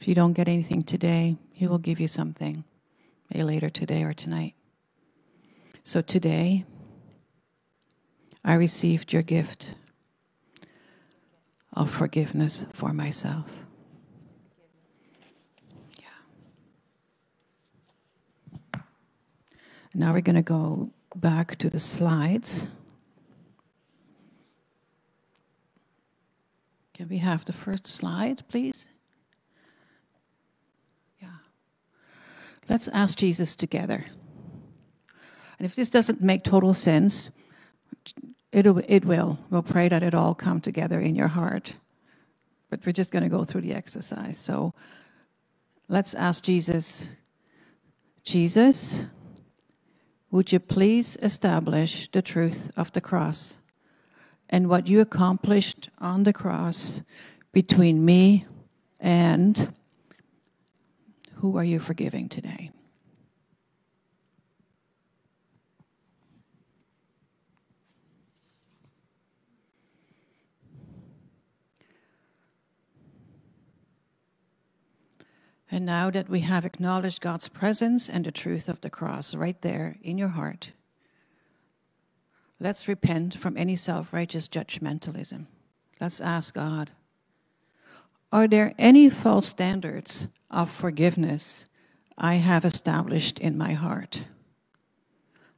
If you don't get anything today, He will give you something maybe later today or tonight. So today, I received your gift of forgiveness for myself. Yeah. Now we're going to go back to the slides. Can we have the first slide, please? Yeah. Let's ask Jesus together. And if this doesn't make total sense, it, it will. We'll pray that it all come together in your heart. But we're just going to go through the exercise. So let's ask Jesus Jesus, would you please establish the truth of the cross and what you accomplished on the cross between me and who are you forgiving today? And now that we have acknowledged God's presence and the truth of the cross right there in your heart, let's repent from any self righteous judgmentalism. Let's ask God Are there any false standards of forgiveness I have established in my heart.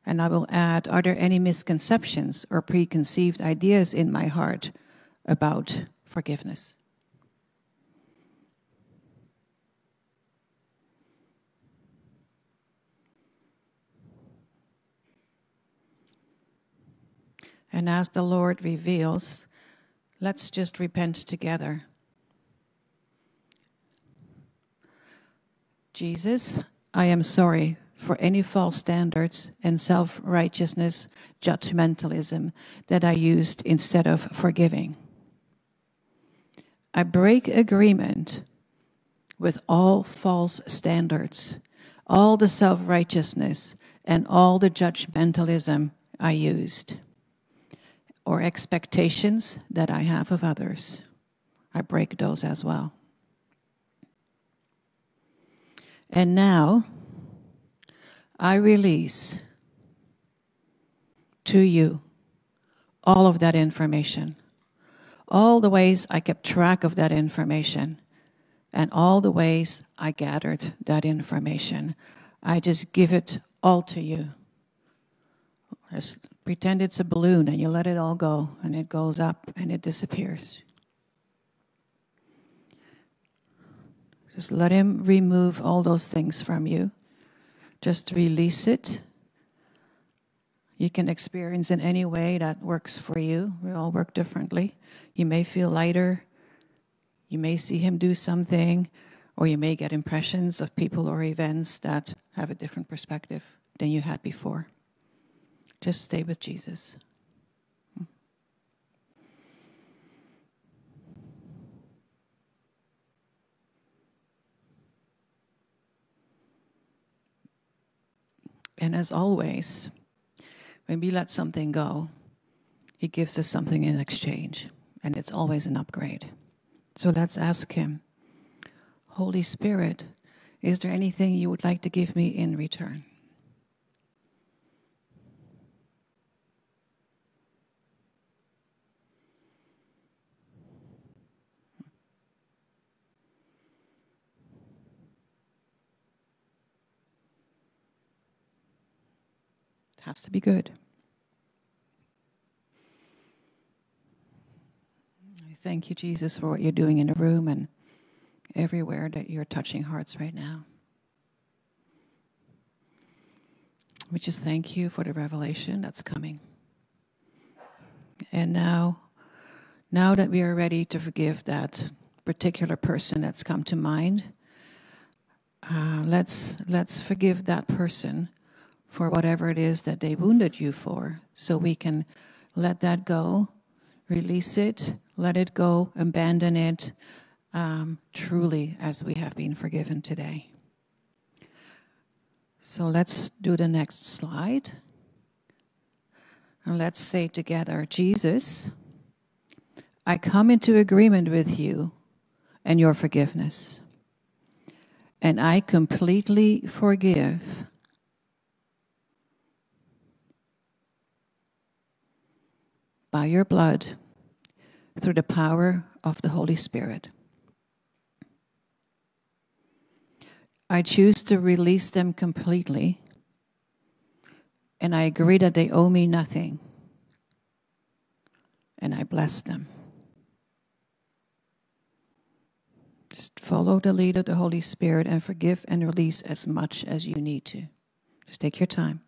And I will add Are there any misconceptions or preconceived ideas in my heart about forgiveness? And as the Lord reveals, let's just repent together. Jesus, I am sorry for any false standards and self righteousness, judgmentalism that I used instead of forgiving. I break agreement with all false standards all the self righteousness and all the judgmentalism I used, or expectations that I have of others. I break those as well. And now I release to you all of that information, all the ways I kept track of that information, and all the ways I gathered that information. I just give it all to you. Just pretend it's a balloon and you let it all go, and it goes up and it disappears. Just let Him remove all those things from you. Just release it. You can experience in any way that works for you. We all work differently. You may feel lighter. You may see Him do something, or you may get impressions of people or events that have a different perspective than you had before. Just stay with Jesus. And as always, when we let something go, He gives us something in exchange, and it's always an upgrade. So let's ask Him Holy Spirit, is there anything you would like to give me in return? Has to be good. I thank you, Jesus, for what you're doing in the room and everywhere that you're touching hearts right now. We just thank you for the revelation that's coming. And now, now that we are ready to forgive that particular person that's come to mind, uh, let's let's forgive that person for whatever it is that they wounded you for, so we can let that go, release it, let it go, abandon it, um, truly as we have been forgiven today. So let's do the next slide. And let's say together Jesus, I come into agreement with you and your forgiveness. And I completely forgive by your blood through the power of the Holy Spirit. I choose to release them completely, and I agree that they owe me nothing, and I bless them. Just follow the lead of the Holy Spirit and forgive and release as much as you need to. Just take your time.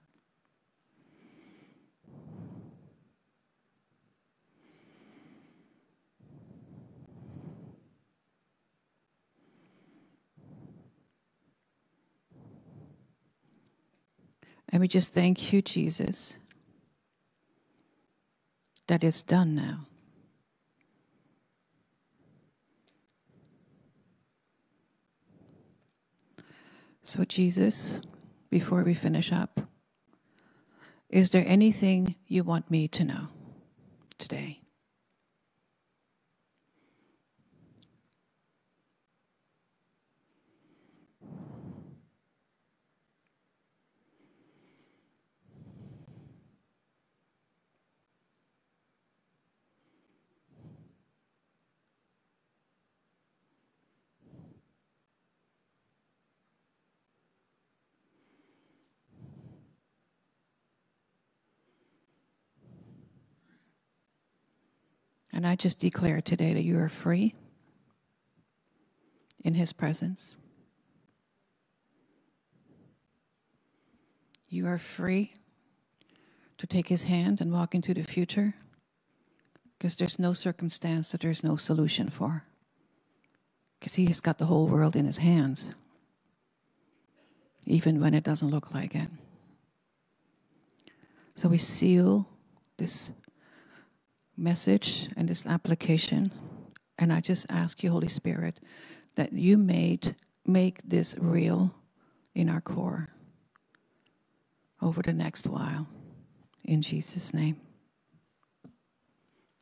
And we just thank you, Jesus, that it's done now. So, Jesus, before we finish up, is there anything you want me to know today? And I just declare today that you are free in His presence. You are free to take His hand and walk into the future because there's no circumstance that there's no solution for. Because He has got the whole world in His hands, even when it doesn't look like it. So we seal this message and this application. And I just ask you, Holy Spirit, that you made make this real in our core over the next while. In Jesus' name.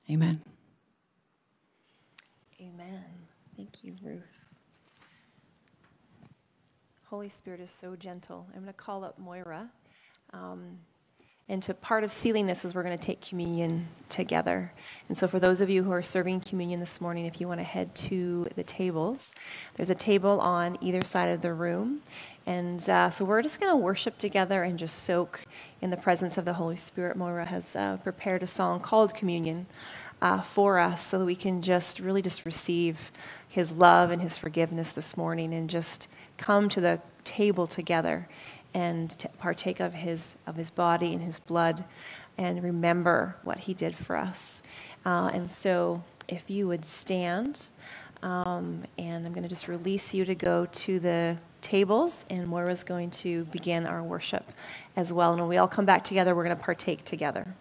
Amen. Amen. Thank you, Ruth. Holy Spirit is so gentle. I'm going to call up Moira. Um, and to part of sealing this is we're going to take communion together. And so, for those of you who are serving communion this morning, if you want to head to the tables, there's a table on either side of the room. And uh, so, we're just going to worship together and just soak in the presence of the Holy Spirit. Moira has uh, prepared a song called Communion uh, for us so that we can just really just receive His love and His forgiveness this morning and just come to the table together and partake of his, of his body and his blood and remember what he did for us. Uh, and so, if you would stand, um, and I'm going to just release you to go to the tables, and Moira's going to begin our worship as well. And when we all come back together, we're going to partake together.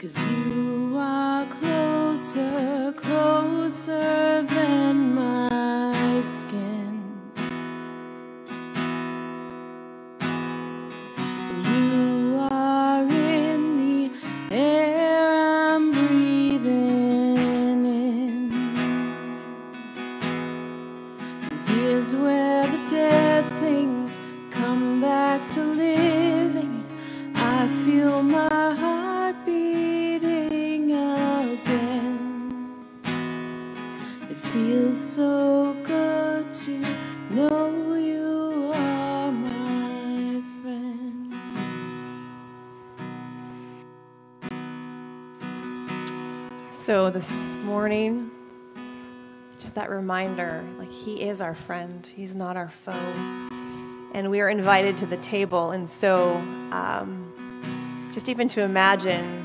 So closer, morning, that reminder like He is our friend, He's not our foe. And we are invited to the table. And so, um, just even to imagine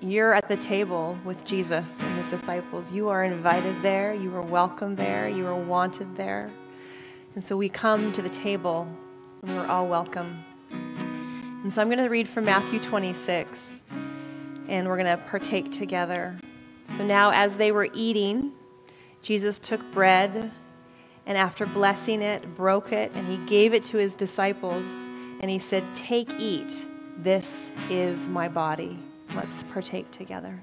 you're at the table with Jesus and his disciples. You are invited there, you are welcome there, you are wanted there. And so we come to the table and we're all welcome. And so I'm going to read from Matthew 26 and we're going to partake together. So now, as they were eating, Jesus took bread and after blessing it, broke it, and he gave it to his disciples. And he said, Take, eat. This is my body. Let's partake together.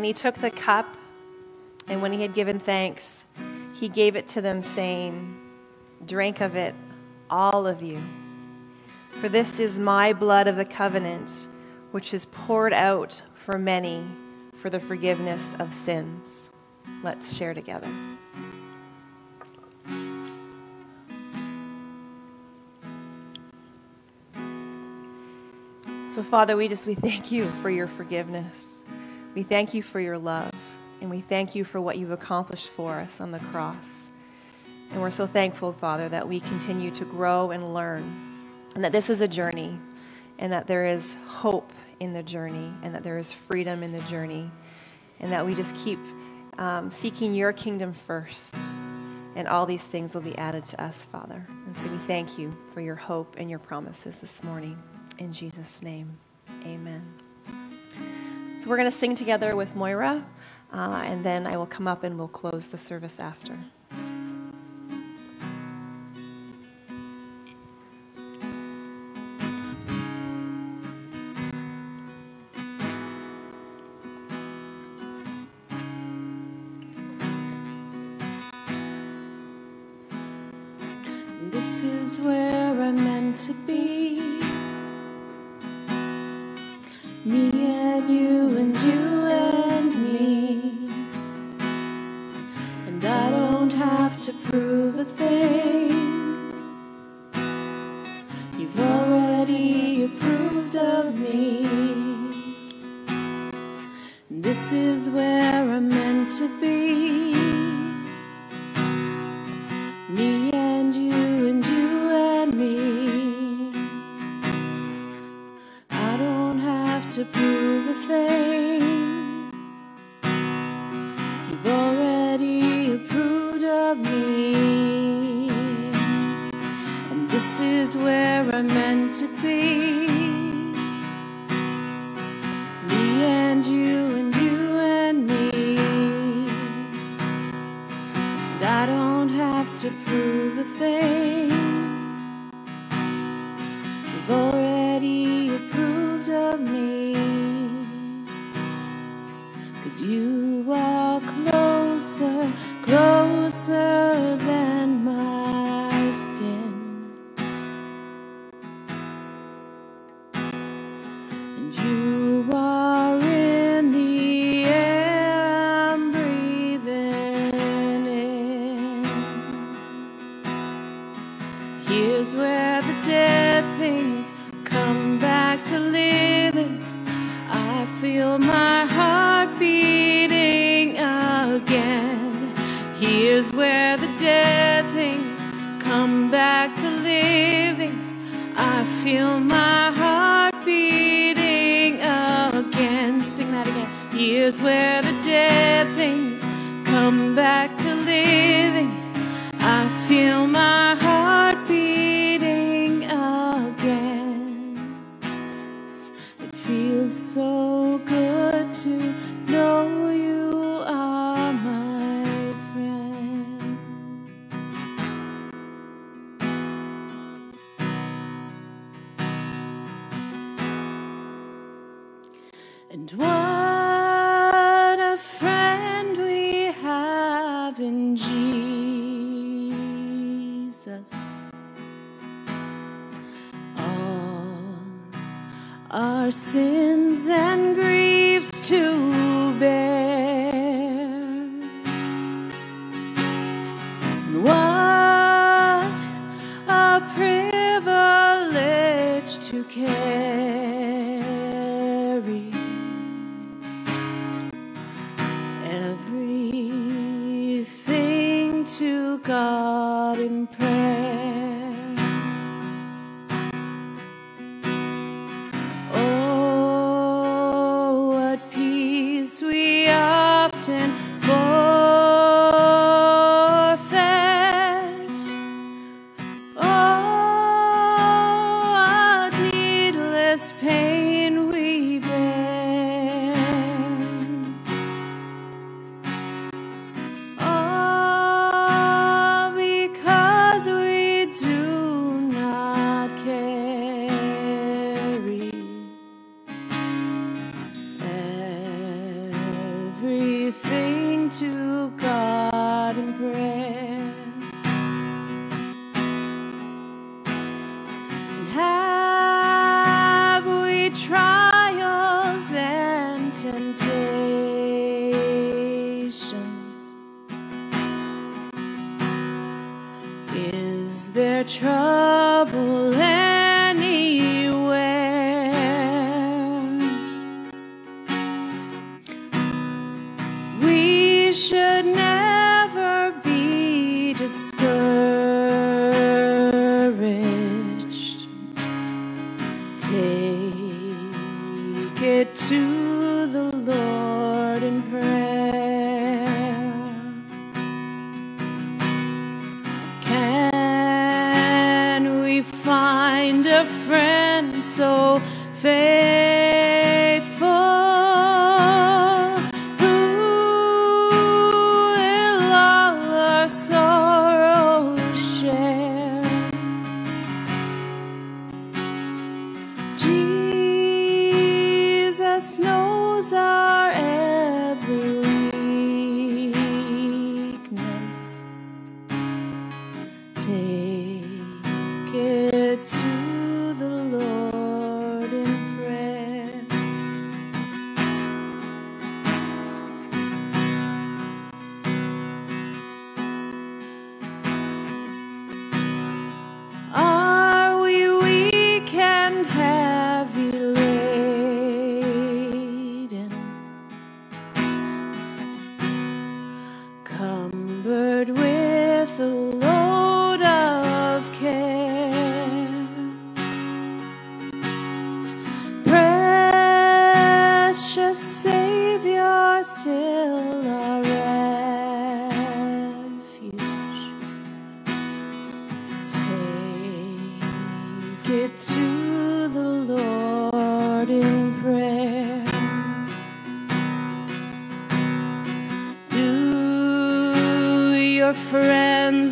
And he took the cup, and when he had given thanks, he gave it to them, saying, Drink of it, all of you. For this is my blood of the covenant, which is poured out for many for the forgiveness of sins. Let's share together. So, Father, we just we thank you for your forgiveness. We thank you for your love, and we thank you for what you've accomplished for us on the cross. And we're so thankful, Father, that we continue to grow and learn, and that this is a journey, and that there is hope in the journey, and that there is freedom in the journey, and that we just keep um, seeking your kingdom first, and all these things will be added to us, Father. And so we thank you for your hope and your promises this morning. In Jesus' name, amen. So we're going to sing together with Moira, uh, and then I will come up and we'll close the service after. This is where I'm meant to be. God in prayer.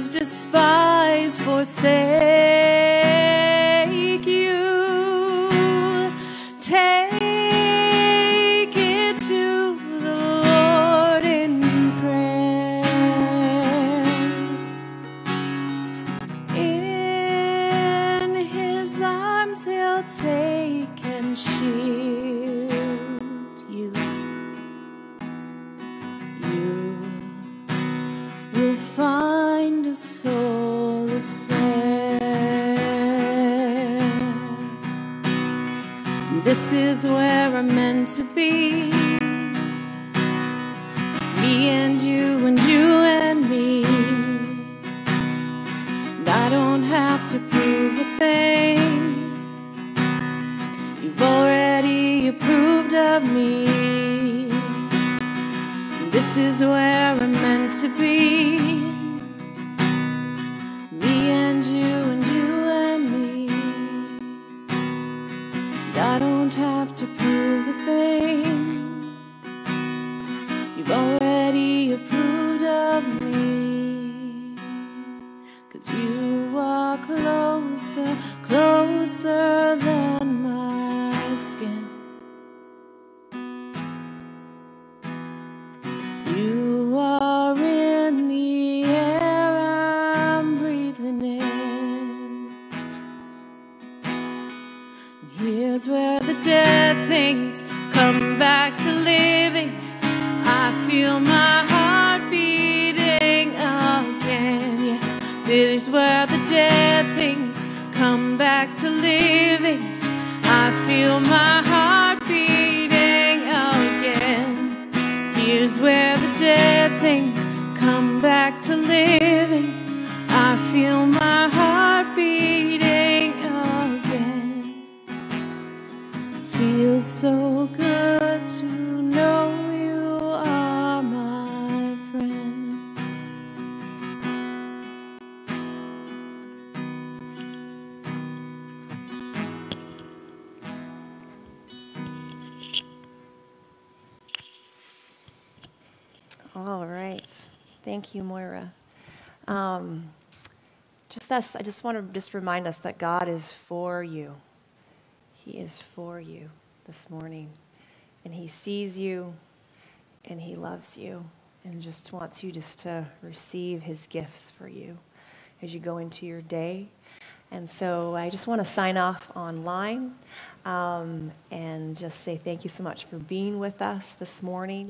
Despise, forsake Um, just us, I just want to just remind us that God is for you. He is for you this morning. And He sees you and He loves you and just wants you just to receive His gifts for you as you go into your day. And so I just want to sign off online um, and just say thank you so much for being with us this morning.